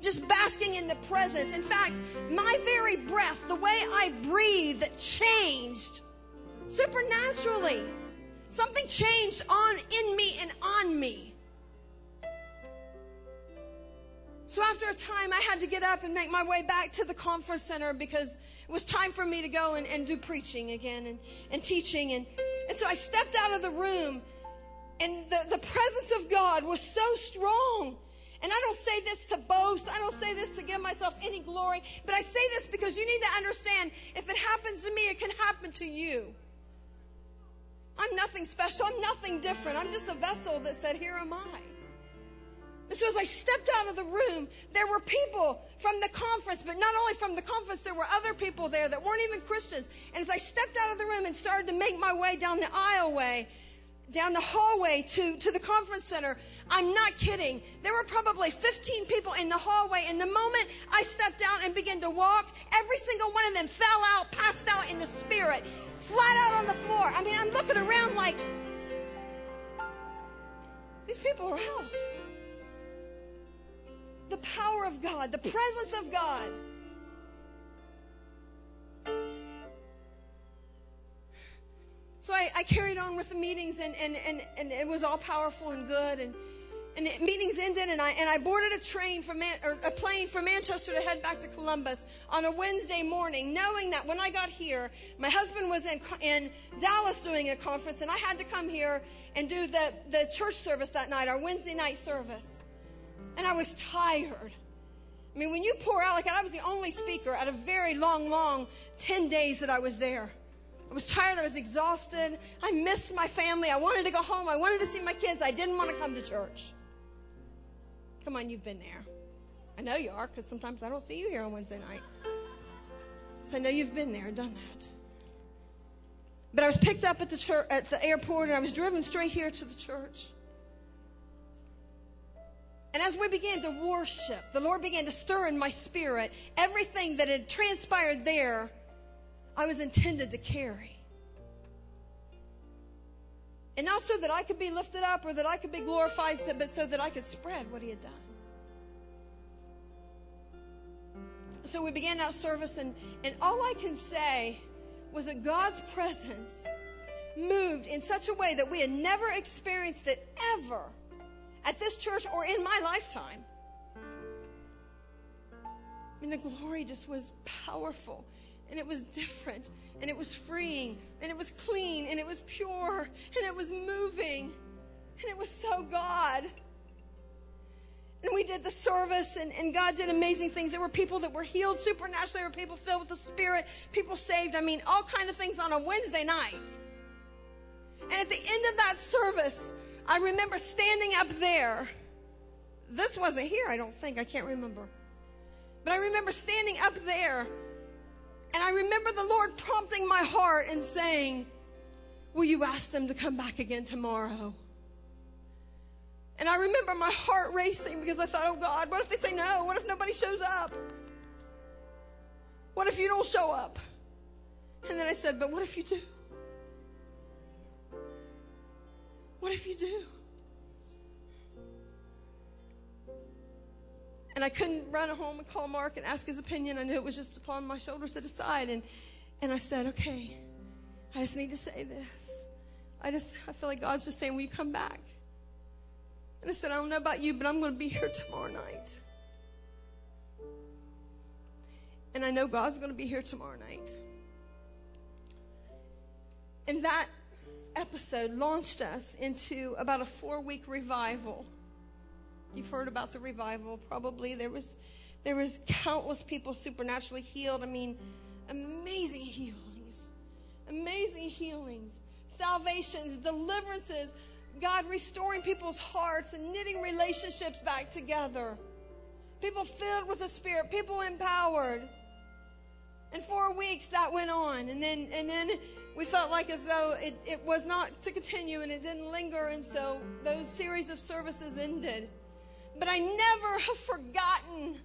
C: just basking in the presence. In fact, my very breath, the way I breathed, changed supernaturally. Something changed on in me and on me. So after a time, I had to get up and make my way back to the conference center because it was time for me to go and, and do preaching again and, and teaching. And, and so I stepped out of the room, and the, the presence of God was so strong. And I don't say this to boast. I don't say this to give myself any glory. But I say this because you need to understand if it happens to me, it can happen to you. I'm nothing special. I'm nothing different. I'm just a vessel that said, Here am I. And so as I stepped out of the room, there were people from the conference, but not only from the conference, there were other people there that weren't even Christians. And as I stepped out of the room and started to make my way down the aisleway, down the hallway to, to the conference center, I'm not kidding. There were probably 15 people in the hallway. And the moment I stepped down and began to walk, every single one of them fell out, passed out in the spirit, flat out on the floor. I mean, I'm looking around like, these people are out the power of God, the presence of God. So I, I, carried on with the meetings, and, and, and, and it was all powerful and good. And, and the meetings ended, and I, and I boarded a train from Man, or a plane from Manchester to head back to Columbus on a Wednesday morning, knowing that when I got here, my husband was in, in Dallas doing a conference, and I had to come here and do the, the church service that night, our Wednesday night service. And I was tired. I mean, when you pour out like that, I was the only speaker at a very long, long 10 days that I was there. I was tired. I was exhausted. I missed my family. I wanted to go home. I wanted to see my kids. I didn't want to come to church. Come on, you've been there. I know you are because sometimes I don't see you here on Wednesday night. So I know you've been there and done that. But I was picked up at the church, at the airport and I was driven straight here to the church. And as we began to worship, the Lord began to stir in my spirit everything that had transpired there, I was intended to carry. And not so that I could be lifted up or that I could be glorified, but so that I could spread what He had done. So we began our service, and, and all I can say was that God's presence moved in such a way that we had never experienced it ever at this church or in my lifetime. I mean, the glory just was powerful and it was different and it was freeing and it was clean and it was pure and it was moving and it was so God. And we did the service, and, and God did amazing things. There were people that were healed supernaturally. There were people filled with the Spirit, people saved. I mean, all kind of things on a Wednesday night. And at the end of that service, I remember standing up there. This wasn't here, I don't think. I can't remember. But I remember standing up there, and I remember the Lord prompting my heart and saying, Will you ask them to come back again tomorrow? And I remember my heart racing because I thought, oh God, what if they say no? What if nobody shows up? What if you don't show up? And then I said, but what if you do? What if you do? And I couldn't run home and call Mark and ask his opinion. I knew it was just upon my shoulders to decide. And, and I said, okay, I just need to say this. I just, I feel like God's just saying, will you come back? And I said, I don't know about you, but I'm going to be here tomorrow night. And I know God's going to be here tomorrow night. And that episode launched us into about a four week revival. You've heard about the revival, probably. There was, there was countless people supernaturally healed. I mean, amazing healings, amazing healings, salvations, deliverances, God restoring people's hearts and knitting relationships back together. People filled with the Spirit, people empowered. And four weeks that went on, and then and then we felt like as though it, it was not to continue and it didn't linger, and so those series of services ended. But I never have forgotten,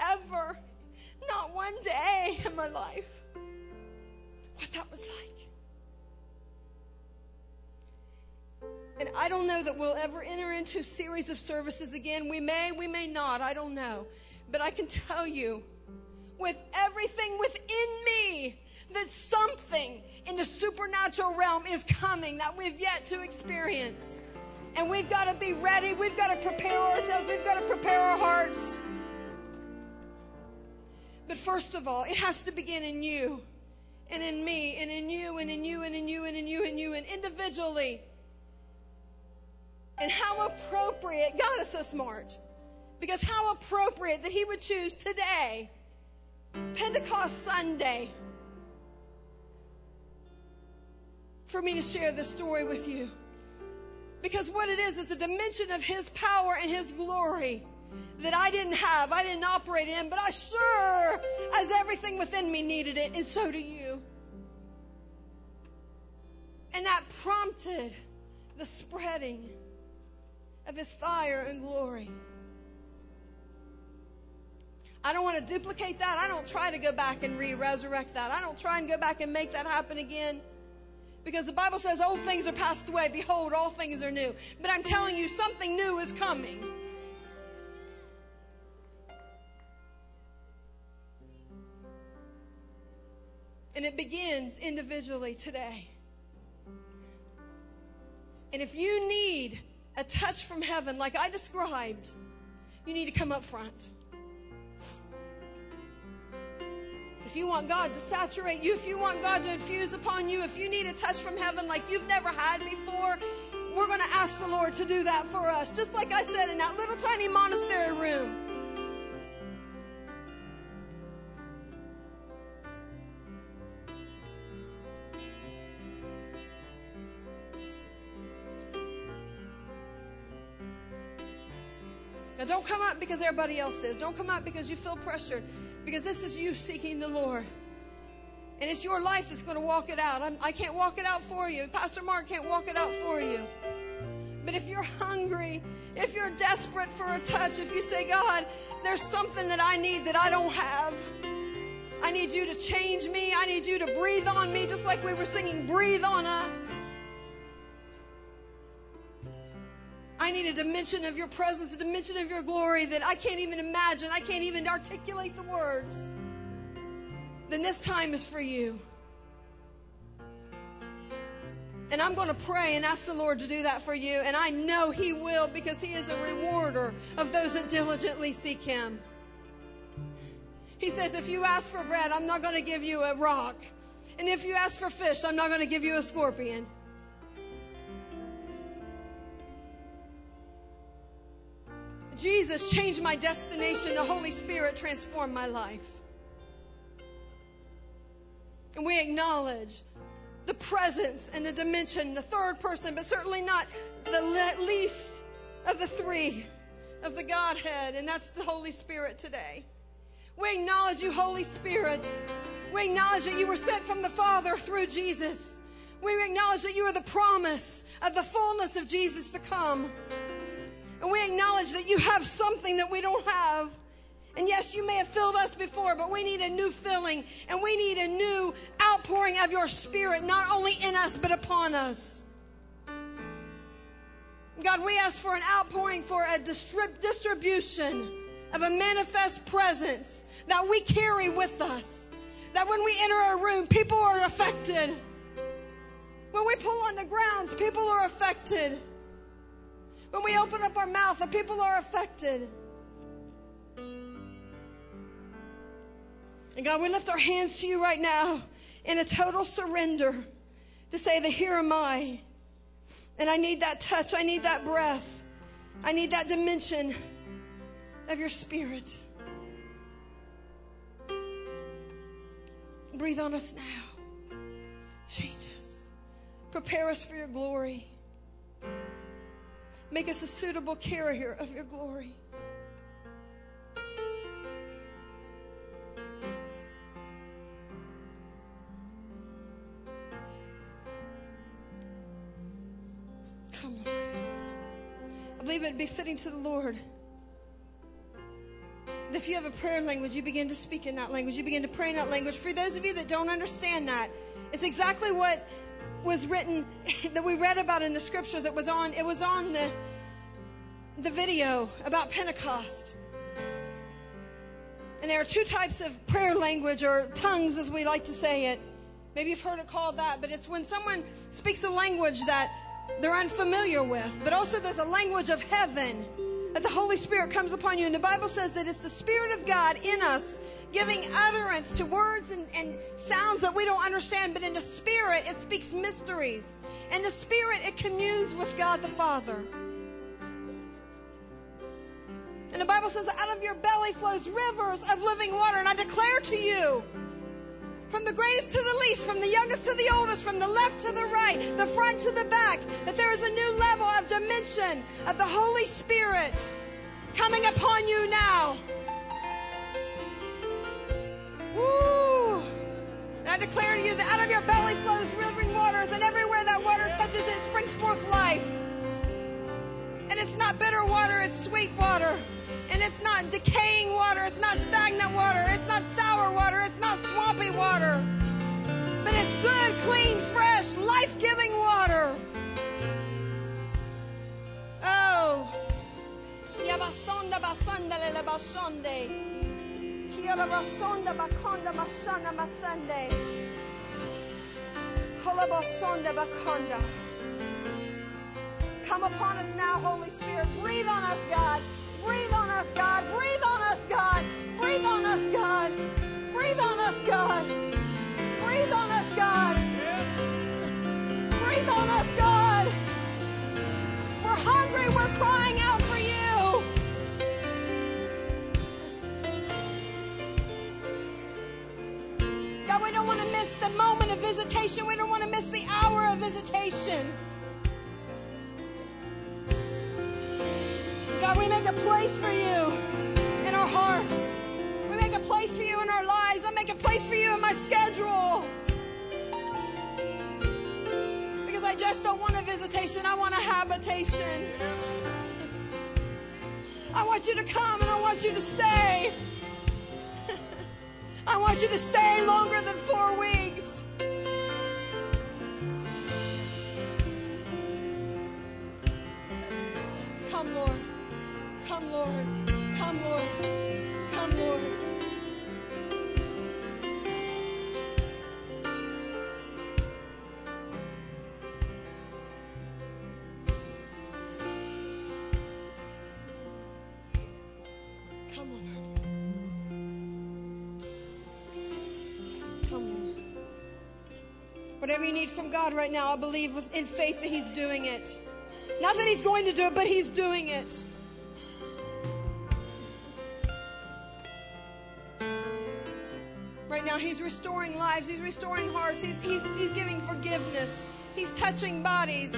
C: ever, not one day in my life, what that was like. And I don't know that we'll ever enter into a series of services again. We may, we may not, I don't know. But I can tell you, with everything within me, that something in the supernatural realm is coming that we've yet to experience. And we've got to be ready. We've got to prepare ourselves. We've got to prepare our hearts. But first of all, it has to begin in you and in me and in you and in you and in you and in you and you and individually. And how appropriate, God is so smart. Because how appropriate that He would choose today, Pentecost Sunday, for me to share this story with you. Because what it is is a dimension of His power and His glory that I didn't have, I didn't operate in, but I sure as everything within me needed it, and so do you. And that prompted the spreading of His fire and glory. I don't want to duplicate that. I don't try to go back and re resurrect that. I don't try and go back and make that happen again. Because the Bible says, old things are passed away. Behold, all things are new. But I'm telling you, something new is coming. And it begins individually today. And if you need a touch from heaven, like I described, you need to come up front. If you want God to saturate you, if you want God to infuse upon you, if you need a touch from heaven like you've never had before, we're going to ask the Lord to do that for us. Just like I said in that little tiny monastery room. Now, don't come out because everybody else is. Don't come out because you feel pressured. Because this is you seeking the Lord. And it's your life that's going to walk it out. I'm, I can not walk it out for you. Pastor Mark can't walk it out for you. But if you're hungry, if you're desperate for a touch, if you say, God, there's something that I need that I don't have. I need you to change me. I need you to breathe on me, just like we were singing, breathe on us. I need a dimension of your presence, a dimension of your glory that I can't even imagine. I can't even articulate the words. Then this time is for you. And I'm going to pray and ask the Lord to do that for you. And I know He will because He is a rewarder of those that diligently seek Him. He says, if you ask for bread, I'm not going to give you a rock. And if you ask for fish, I'm not going to give you a scorpion. Jesus changed my destination. The Holy Spirit transformed my life. And we acknowledge the presence and the dimension, the third person, but certainly not the least of the three of the Godhead, and that's the Holy Spirit today. We acknowledge you, Holy Spirit. We acknowledge that you were sent from the Father through Jesus. We acknowledge that you are the promise of the fullness of Jesus to come. And we acknowledge that you have something that we don't have. And yes, you may have filled us before, but we need a new filling and we need a new outpouring of your spirit, not only in us, but upon us. God, we ask for an outpouring for a distrib- distribution of a manifest presence that we carry with us. That when we enter a room, people are affected. When we pull on the grounds, people are affected. When we open up our mouth, the people are affected. And God, we lift our hands to you right now in a total surrender to say that here am I. And I need that touch. I need that breath. I need that dimension of your spirit. Breathe on us now. Change us. Prepare us for your glory. Make us a suitable carrier of your glory. Come. I believe it'd be fitting to the Lord. If you have a prayer language, you begin to speak in that language. You begin to pray in that language. For those of you that don't understand that, it's exactly what was written that we read about in the scriptures. It was on. It was on the the video about Pentecost. And there are two types of prayer language or tongues, as we like to say it. Maybe you've heard it called that, but it's when someone speaks a language that they're unfamiliar with. But also, there's a language of heaven that the Holy Spirit comes upon you. And the Bible says that it's the Spirit of God in us giving utterance to words and, and sounds that we don't understand. But in the Spirit, it speaks mysteries. In the Spirit, it communes with God the Father. And the Bible says, out of your belly flows rivers of living water. And I declare to you, from the greatest to the least, from the youngest to the oldest, from the left to the right, the front to the back, that there is a new level of dimension of the Holy Spirit coming upon you now. Woo! And I declare to you that out of your belly flows living waters, and everywhere that water touches it springs forth life. And it's not bitter water, it's sweet water. And it's not decaying water, it's not stagnant water, it's not sour water, it's not swampy water. But it's good, clean, fresh, life giving water. Oh. Yabasonda basanda le basonde. Kiala basonda bakonda masana masande. Bakonda. Come upon us now, Holy Spirit. Breathe on us, God. Breathe on us, God. Breathe on us, God. Breathe on us, God. Breathe on us, God. Breathe on us, God. Breathe on us, God. We're hungry. We're crying out for you. God, we don't want to miss the moment of visitation. We don't want to miss the hour of visitation. God, we make a place for you in our hearts. We make a place for you in our lives. I make a place for you in my schedule. Because I just don't want a visitation, I want a habitation. I want you to come and I want you to stay. I want you to stay longer than four weeks. Lord. Come, Lord. Come, Lord. Come, Lord. Come, Lord. Whatever you need from God right now, I believe in faith that He's doing it. Not that He's going to do it, but He's doing it. right now. He's restoring lives, He's restoring hearts, He's, he's, he's giving forgiveness, He's touching bodies,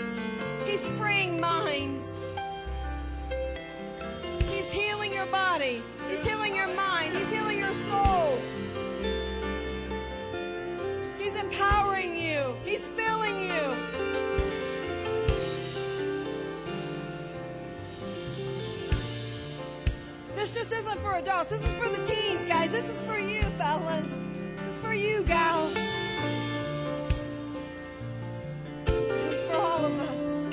C: He's freeing minds. He's healing your body, He's healing your mind, He's healing your soul. He's empowering you, He's filling you. This just isn't for adults. This is for the teens, guys. This is for you, fellas. For you, gals. Is for all of us.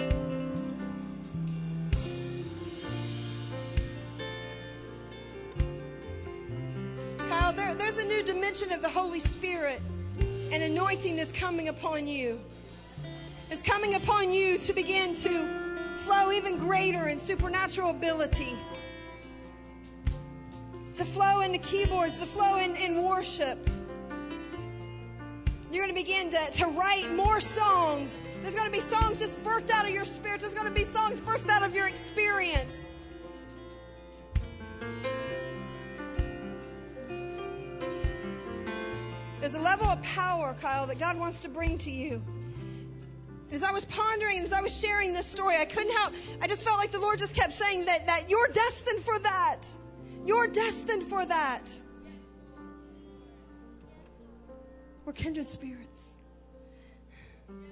C: Kyle, there, there's a new dimension of the Holy Spirit and anointing that's coming upon you. It's coming upon you to begin to flow even greater in supernatural ability, to flow into keyboards, to flow in, in worship. You're going to begin to, to write more songs. There's going to be songs just birthed out of your spirit. There's going to be songs burst out of your experience. There's a level of power, Kyle, that God wants to bring to you. As I was pondering, as I was sharing this story, I couldn't help. I just felt like the Lord just kept saying that, that you're destined for that. You're destined for that. We're kindred spirits. And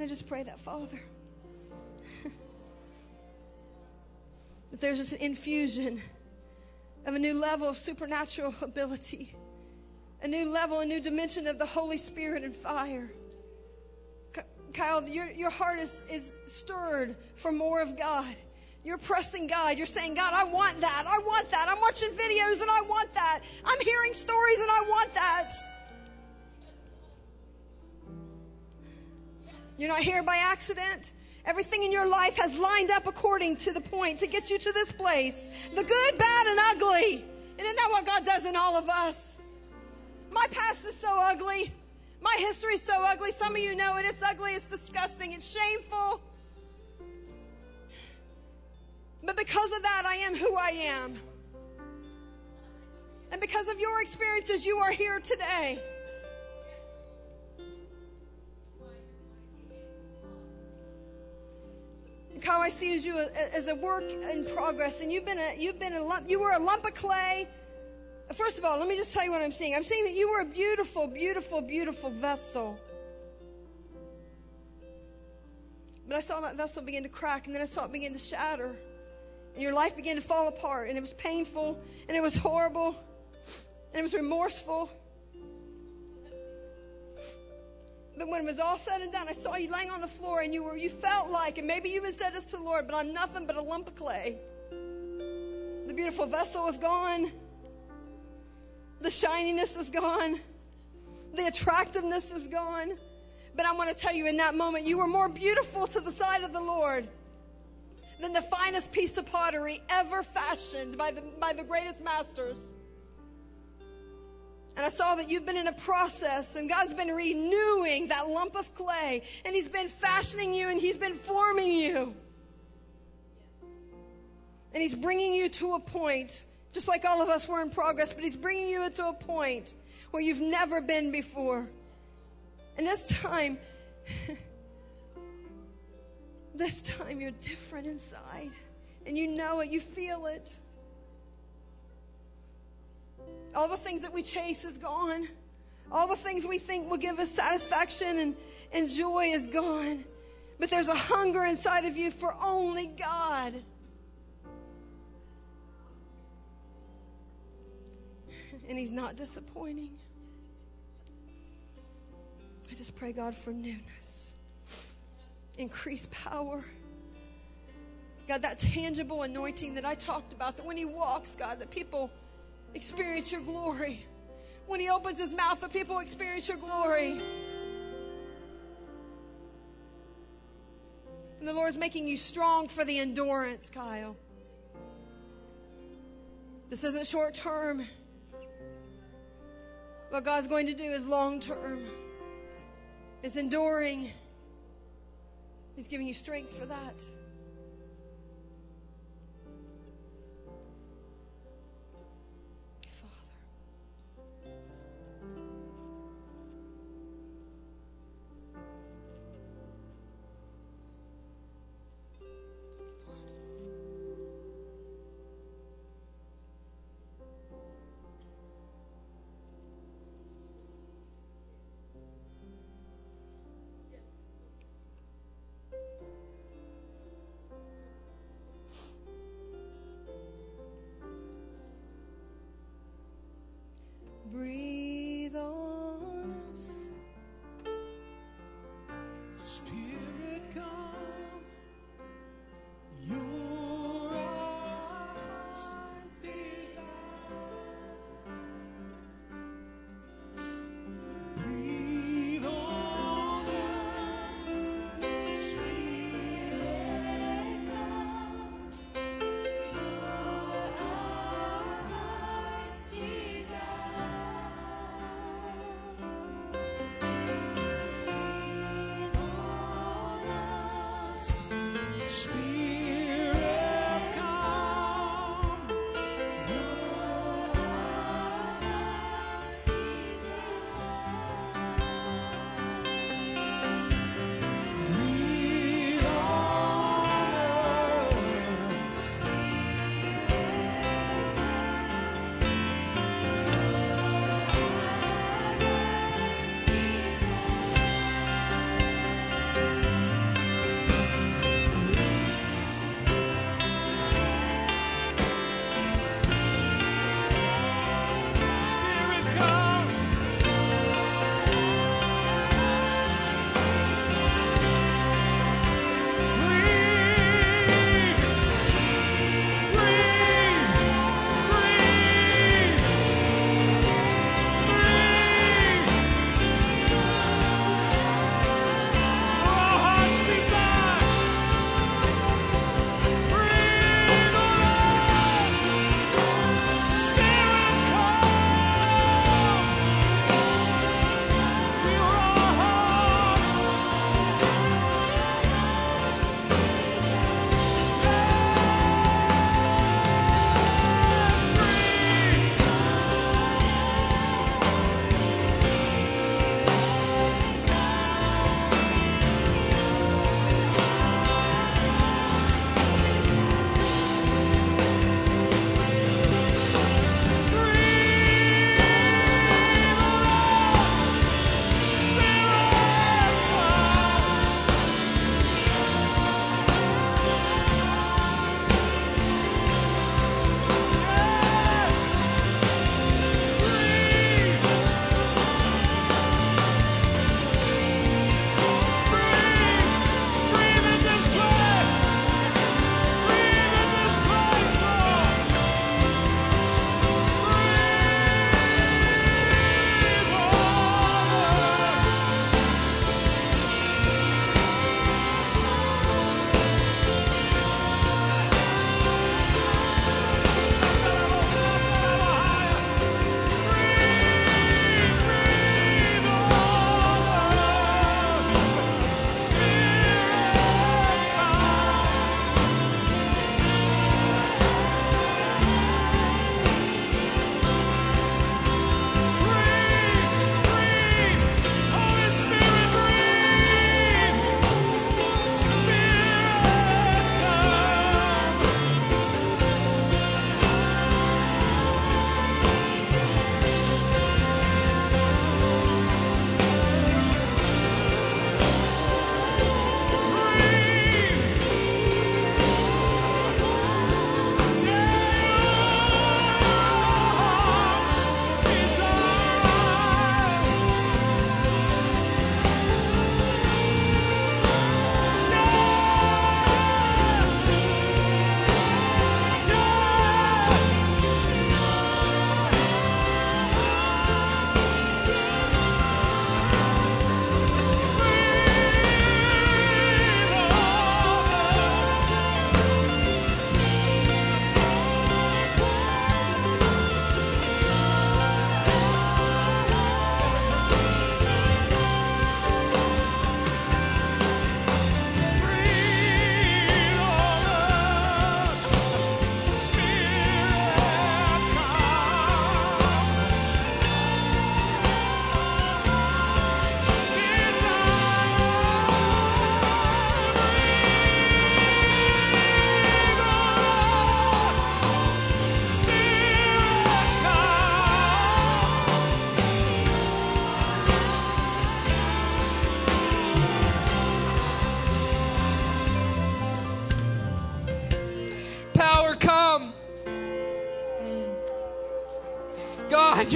C: I just pray that, Father, that there's just an infusion of a new level of supernatural ability, a new level, a new dimension of the Holy Spirit and fire. Kyle, your, your heart is, is stirred for more of God. You're pressing God. You're saying, God, I want that. I want that. I'm watching videos and I want that. I'm hearing stories and I want that. You're not here by accident. Everything in your life has lined up according to the point to get you to this place. The good, bad, and ugly. And isn't that what God does in all of us? My past is so ugly. My history is so ugly. Some of you know it. It's ugly. It's disgusting. It's shameful. But because of that, I am who I am. And because of your experiences, you are here today. Kyle, I see as you as a work in progress, and you've been a you've been a lump, you were a lump of clay. First of all, let me just tell you what I'm seeing. I'm seeing that you were a beautiful, beautiful, beautiful vessel. But I saw that vessel begin to crack, and then I saw it begin to shatter. And your life began to fall apart, and it was painful, and it was horrible, and it was remorseful. But when it was all said and done, I saw you laying on the floor, and you were you felt like, and maybe you even said this to the Lord, but I'm nothing but a lump of clay. The beautiful vessel is gone. The shininess is gone. The attractiveness is gone. But I want to tell you, in that moment, you were more beautiful to the sight of the Lord than the finest piece of pottery ever fashioned by the, by the greatest masters. And I saw that you've been in a process, and God's been renewing that lump of clay, and He's been fashioning you, and He's been forming you. And He's bringing you to a point just like all of us were in progress, but He's bringing you to a point where you've never been before. And this time, this time you're different inside. And you know it, you feel it. All the things that we chase is gone. All the things we think will give us satisfaction and, and joy is gone. But there's a hunger inside of you for only God. and He's not disappointing. I just pray, God, for newness, increased power. God, that tangible anointing that I talked about, that when He walks, God, that people experience your glory. When He opens His mouth, that people experience your glory. And the Lord's making you strong for the endurance, Kyle. This isn't short term. What God's going to do is long term, it's enduring. He's giving you strength for that.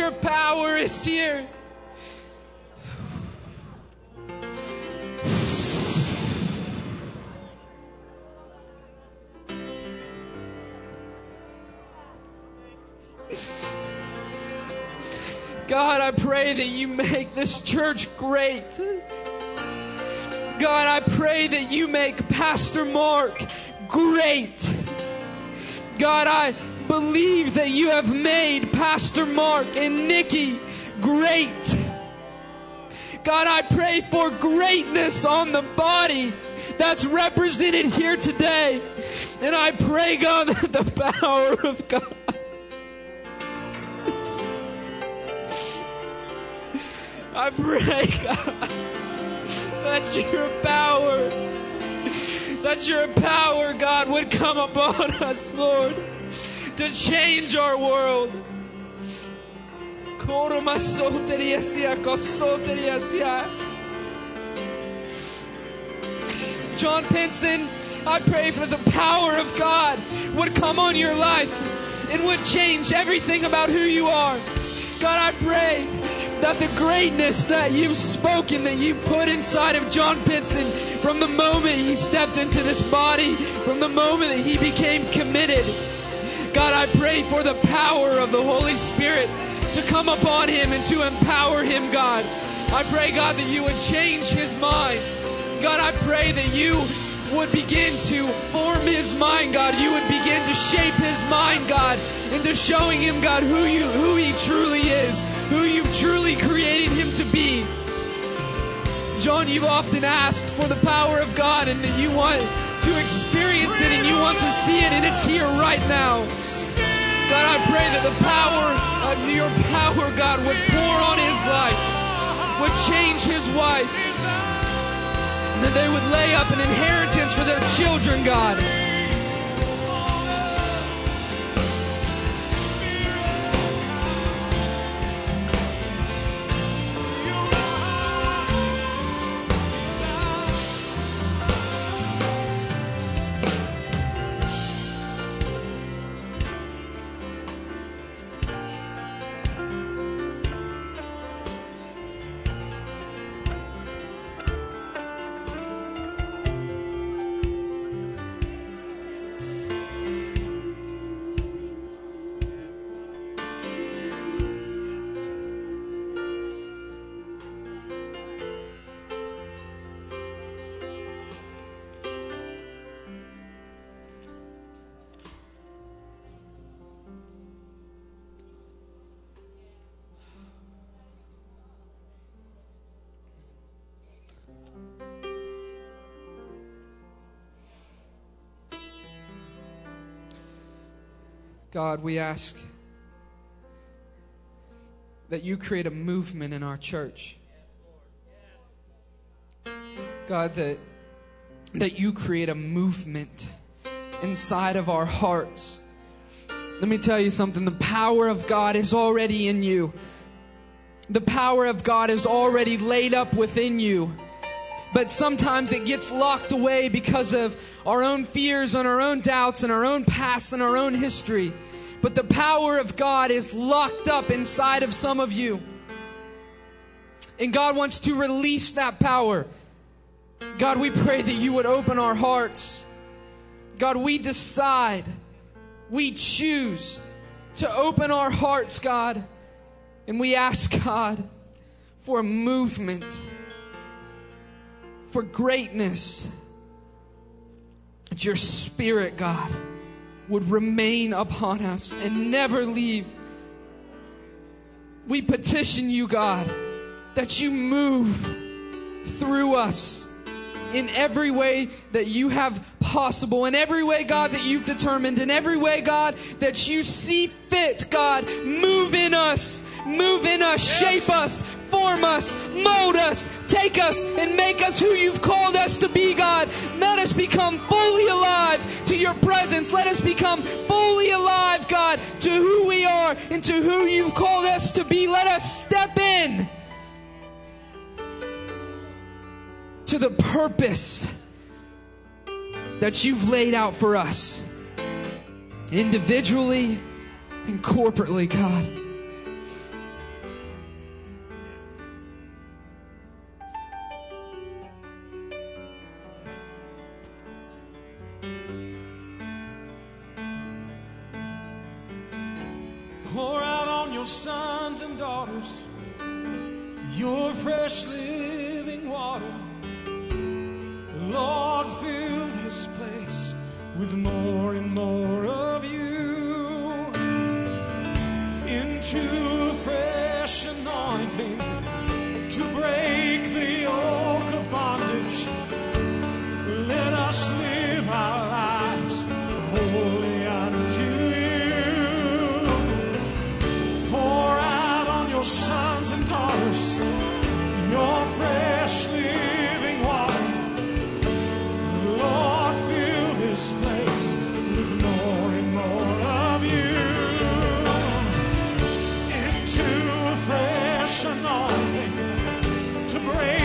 S: Your power is here. God, I pray that you make this church great. God, I pray that you make Pastor Mark great. God, I believe that you have made Pastor Mark and Nikki great. God, I pray for greatness on the body that's represented here today. And I pray, God, that the power of God. I pray, God, that your power, that your power, God, would come upon us, Lord, to change our world. John Pinson, I pray for the power of God would come on your life and would change everything about who you are. God, I pray that the greatness that you've spoken, that you put inside of John Pinson from the moment he stepped into this body, from the moment that he became committed. God, I pray for the power of the Holy Spirit to come upon him and to empower him, God. I pray, God, that you would change his mind. God, I pray that you would begin to form his mind, God. You would begin to shape his mind, God, into showing him, God, who you who he truly is, who you've truly created him to be. John, you've often asked for the power of God and that you want to experience it and you want to see it, and it's here right now. God, I pray that the power of your power, God, would pour on his life, would change his wife, that they would lay up an inheritance for their children, God. God, we ask that you create a movement in our church. God, that, that you create a movement inside of our hearts. Let me tell you something the power of God is already in you, the power of God is already laid up within you. But sometimes it gets locked away because of our own fears and our own doubts and our own past and our own history. But the power of God is locked up inside of some of you. And God wants to release that power. God, we pray that you would open our hearts. God, we decide, we choose to open our hearts, God. And we ask, God, for movement, for greatness. It's your spirit, God, would remain upon us and never leave. We petition you, God, that you move through us in every way that you have possible, in every way, God, that you've determined, in every way, God, that you see fit, God. Move in us, move in us, shape us, form us, mold us, take us, and make us who you've called us to be, God. Let us become fully alive to your presence. Let us become fully alive, God, to who we are and to who you've called us to be. Let us step in to the purpose that you've laid out for us, individually and corporately, God.
L: Pour out on your sons and daughters your fresh living water. Lord, fill this place with more and more of you. Into fresh anointing to break the yoke of bondage. Let us live our lives holy unto you. Pour out on your sons and daughters your freshly this place with more and more of you into a fresh anointing to break.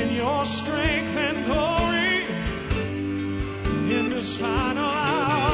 L: in your strength and glory in this final hour.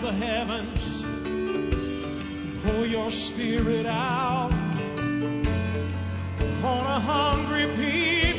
L: the heavens. Pour your spirit out on a hungry people.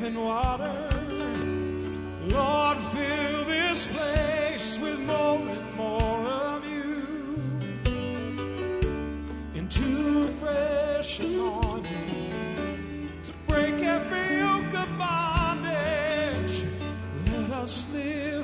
L: living water. Lord, fill this place with more and more of you. Into fresh anointing to break every yoke of bondage. Let us live.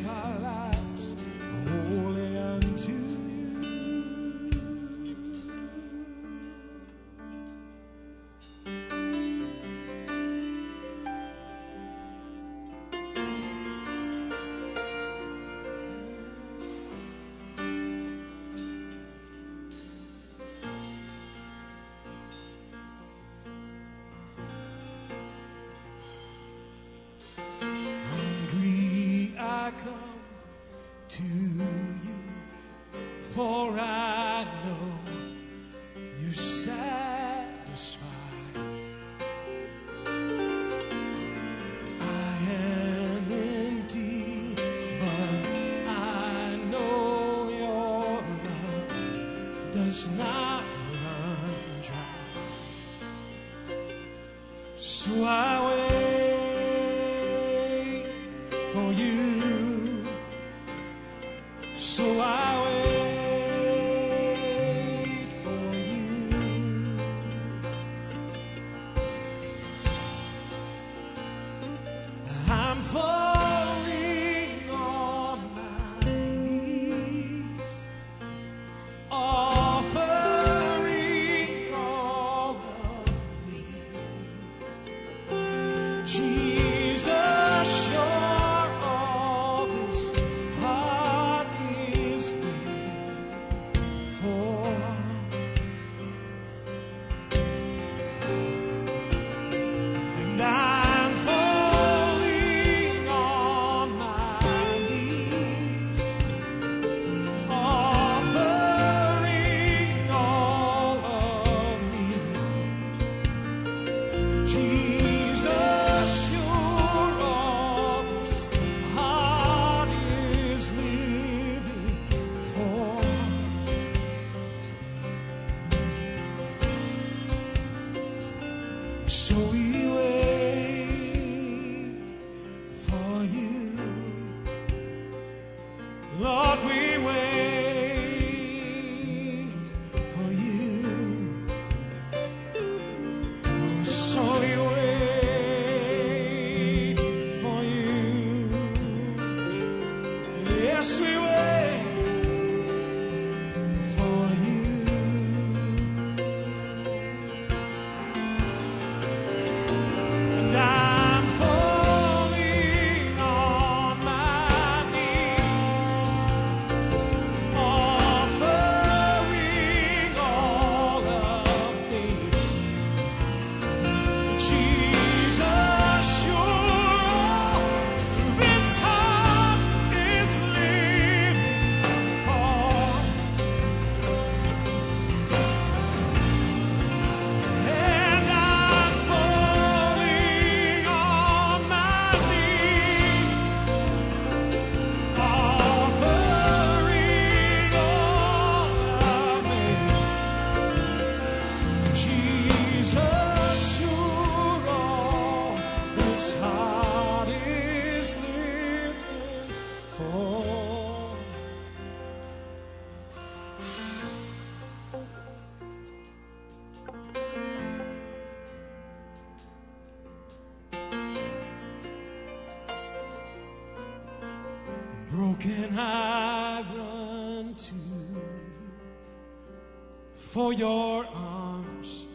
L: for your arms,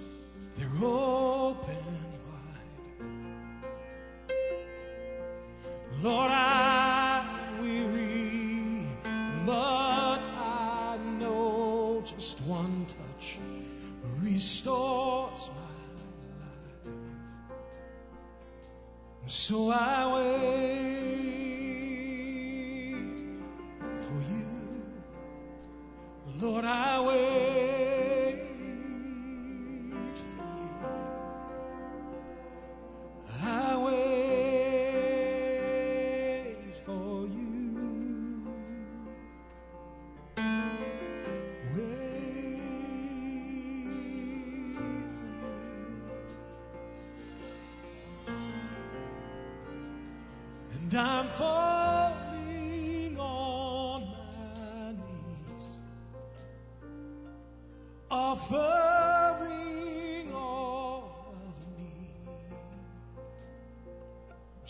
L: they're open wide. Lord, I'm weary, but I know just one touch restores my life. So I wait for you, Lord, I wait. wait for you. Wait for you. And I'm falling on my knees. Offer.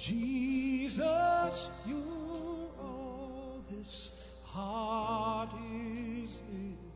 L: Jesus, you're all oh, this heart is in.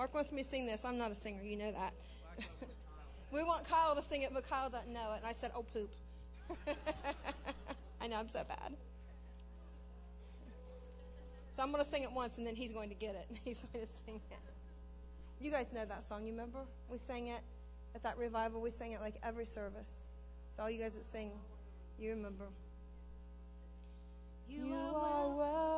C: Mark wants me to sing this. I'm not a singer. You know that. we want Kyle to sing it, but Kyle doesn't know it. And I said, oh, poop. I know, I'm so bad. So I'm going to sing it once, and then he's going to get it. He's going to sing it. You guys know that song, you remember? We sang it at that revival. We sang it like every service. So all you guys that sing, you remember. You, are welcome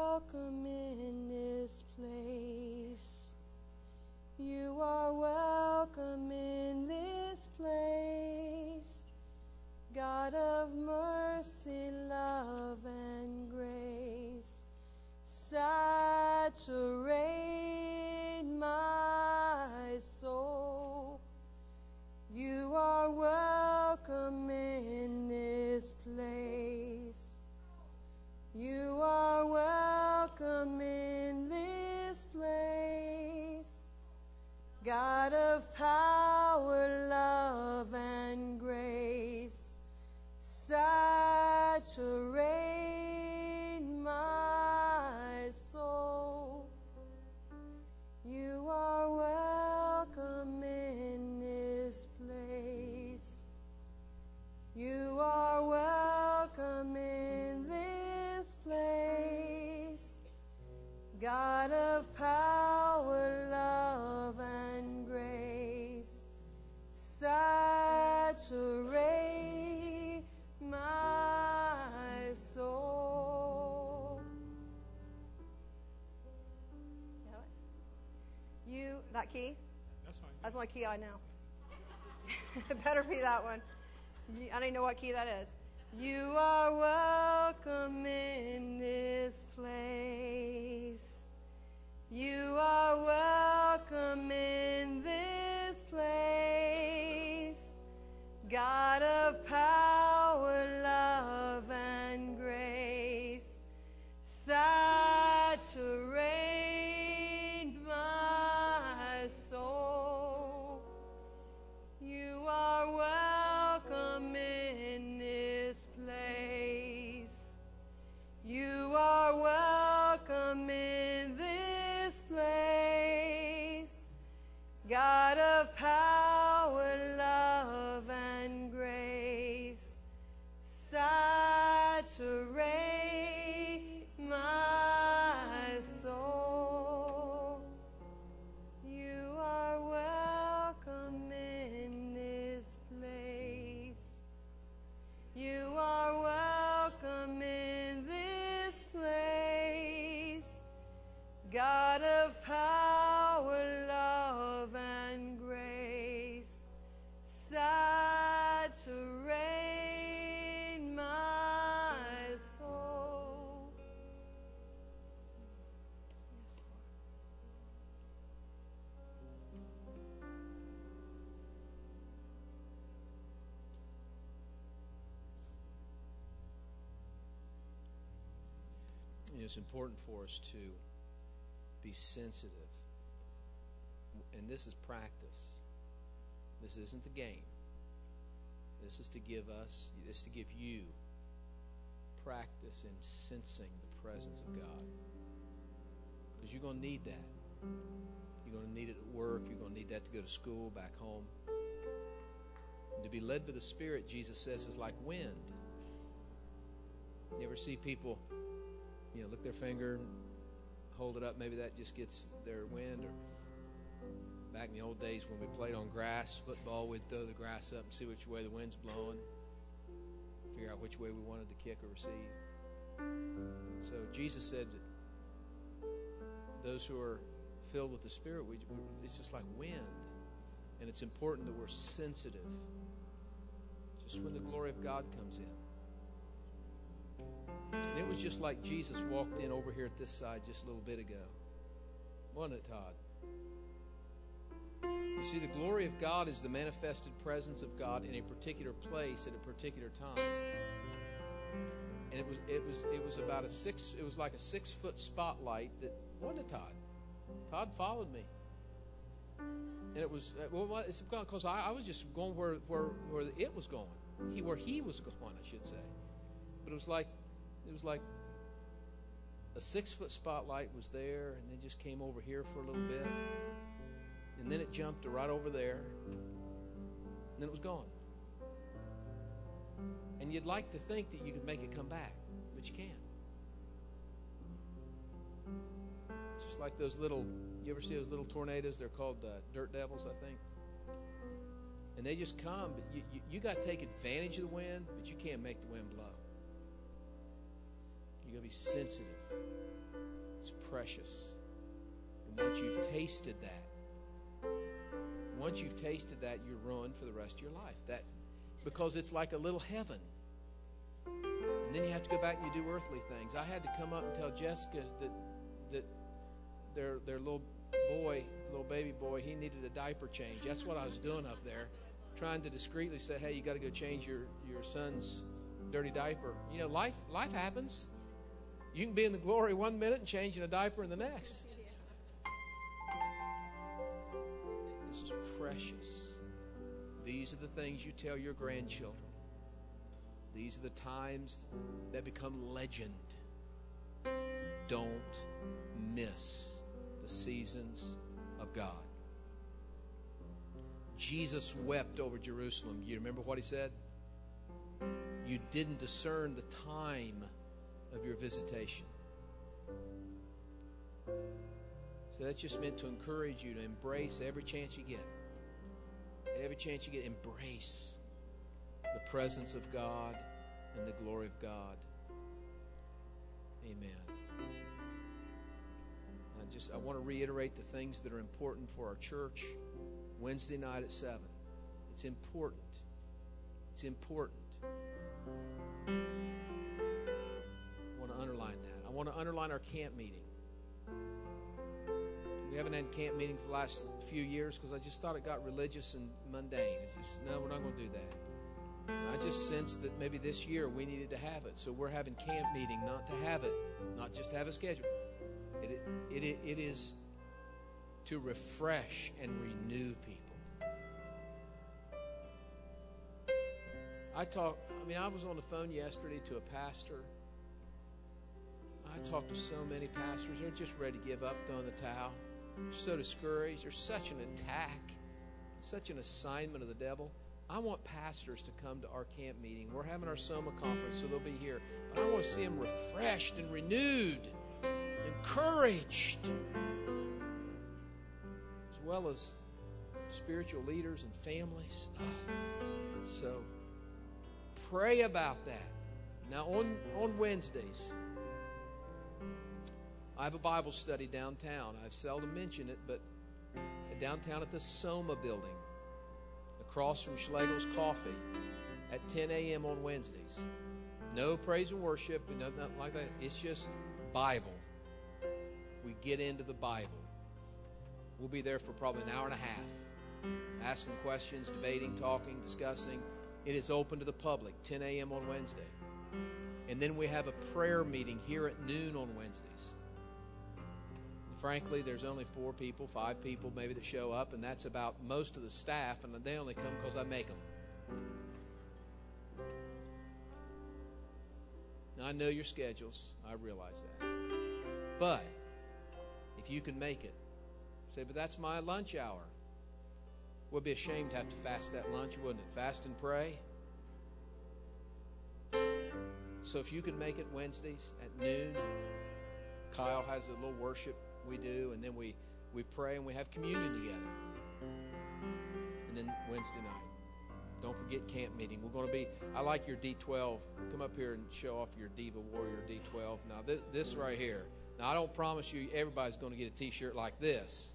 C: key?
L: That's fine.
C: That's my key I know. it better be that one. I don't even know what key that is. You are welcome in
B: it's important for us to be sensitive. And this is practice. This isn't a game. This is to give us, this is to give you practice in sensing the presence of God. Because you're going to need that. You're going to need it at work. You're going to need that to go to school, back home. And to be led by the Spirit, Jesus says, is like wind. You ever see people, their finger, hold it up, maybe that just gets their wind. Or back in the old days when we played on grass, football, we'd throw the grass up and see which way the wind's blowing, figure out which way we wanted to kick or receive. So Jesus said that those who are filled with the Spirit, we, it's just like wind. And it's important that we're sensitive just when the glory of God comes in. Was just like Jesus walked in over here at this side just a little bit ago. Wasn't it, Todd? You see, the glory of God is the manifested presence of God in a particular place at a particular time. And it was it was it was about a six it was like a six foot spotlight that wasn't it Todd? Todd followed me. And it was uh, well it's because I, I was just going where where where it was going. He where he was going, I should say. But it was like it was like a six foot spotlight was there and then just came over here for a little bit. And then it jumped right over there. And then it was gone. And you'd like to think that you could make it come back but you can't. Just like those little you ever see those little tornadoes? They're called uh, dirt devils i think. And they just come but you, you, you got to take advantage of the wind but you can't make the wind blow you got to be sensitive. It's precious. And once you've tasted that once you've tasted that you're ruined for the rest of your life. That because it's like a little heaven. And then you have to go back and you do earthly things. I had to come up and tell jessica that that their their little boy little baby boy he needed a diaper change. That's what i was doing up there trying to discreetly say hey you got to go change your your son's dirty diaper. You know life life happens you can be in the glory one minute and changing a diaper in the next this is precious these are the things you tell your grandchildren these are the times that become legend don't miss the seasons of God. Jesus wept over Jerusalem. You remember what he said? You didn't discern the time of your visitation. So that's just meant to encourage you to embrace every chance you get. Every chance you get, embrace the presence of God and the glory of God. Amen. I just I want to reiterate the things that are important for our church. Wednesday night at seven. It's important. It's important. Want to underline our camp meeting. We haven't had camp meeting for the last few years because I just thought it got religious and mundane. It's just no, we're not going to do that. I just sensed that maybe this year we needed to have it. So we're having camp meeting, not to have it, not just to have a schedule. It, it, it, it is to refresh and renew people. I talk. I mean, I was on the phone yesterday to a pastor. I talked to so many pastors. They're just ready to give up, throwing the towel. They're so discouraged. There's such an attack such an assignment of the devil. I want pastors to come to our camp meeting. We're having our Soma conference, so they'll be here. But I want to see them refreshed and renewed, encouraged, as well as spiritual leaders and families. Ah, so pray about that. Now, on, on Wednesdays, I have a Bible study downtown. I've seldom mentioned it, but downtown at the Soma building, across from Schlegel's Coffee, at 10 a.m. on Wednesdays. No praise and worship, and nothing like that. It's just Bible. We get into the Bible. We'll be there for probably an hour and a half, asking questions, debating, talking, discussing. It is open to the public, 10 a.m. on Wednesday. And then we have a prayer meeting here at noon on Wednesdays. Frankly, there's only four people, five people maybe that show up, and that's about most of the staff, and they only come because I make them. Now, I know your schedules, I realize that. But if you can make it, say, but that's my lunch hour. We'd be ashamed to have to fast that lunch, wouldn't it? Fast and pray. So if you can make it Wednesdays at noon, Kyle has a little worship we do, and then we, we pray and we have communion together. And then Wednesday night. Don't forget camp meeting. We're going to be, I like your D12. Come up here and show off your Diva Warrior D12. Now, this, this right here. Now, I don't promise you everybody's going to get a t shirt like this.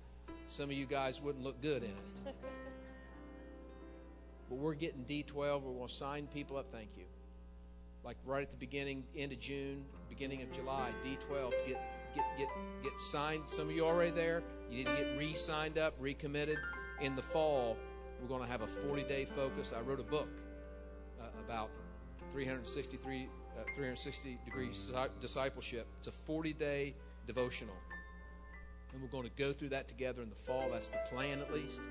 B: Some of you guys wouldn't look good in it. But we're getting D12. We're going to sign people up. Thank you. Like right at the beginning, end of June, beginning of July, D12 to get get get get signed. Some of you already there. You need to get re-signed up, recommitted. In the fall, we're going to have a 40-day focus. I wrote a book uh, about 363 uh, 360 degrees discipleship. It's a 40-day devotional, and we're going to go through that together in the fall. That's the plan, at least.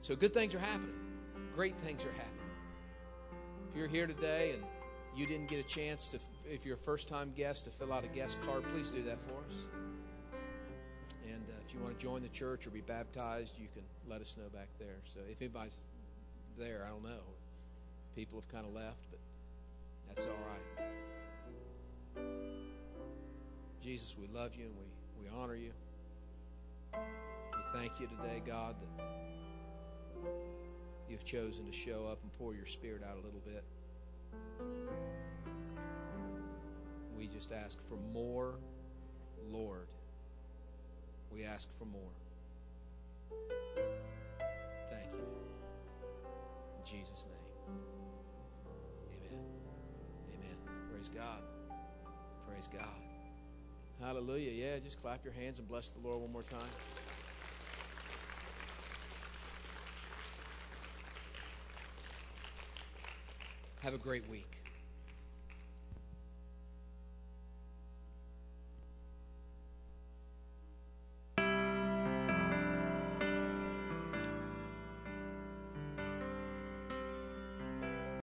B: So good things are happening. Great things are happening. If you're here today and you didn't get a chance to, if you're a first time guest, to fill out a guest card, please do that for us. And uh, if you want to join the church or be baptized, you can let us know back there. So if anybody's there, I don't know. People have kind of left, but that's all right. Jesus, we love you and we, we honor you. We thank you today, God, that you've chosen to show up and pour your spirit out a little bit. We just ask for more, Lord. We ask for more. Thank you. In Jesus' name. Amen. Amen. Praise God. Praise God. Hallelujah. Yeah, just clap your hands and bless the Lord one more time. Have a great week.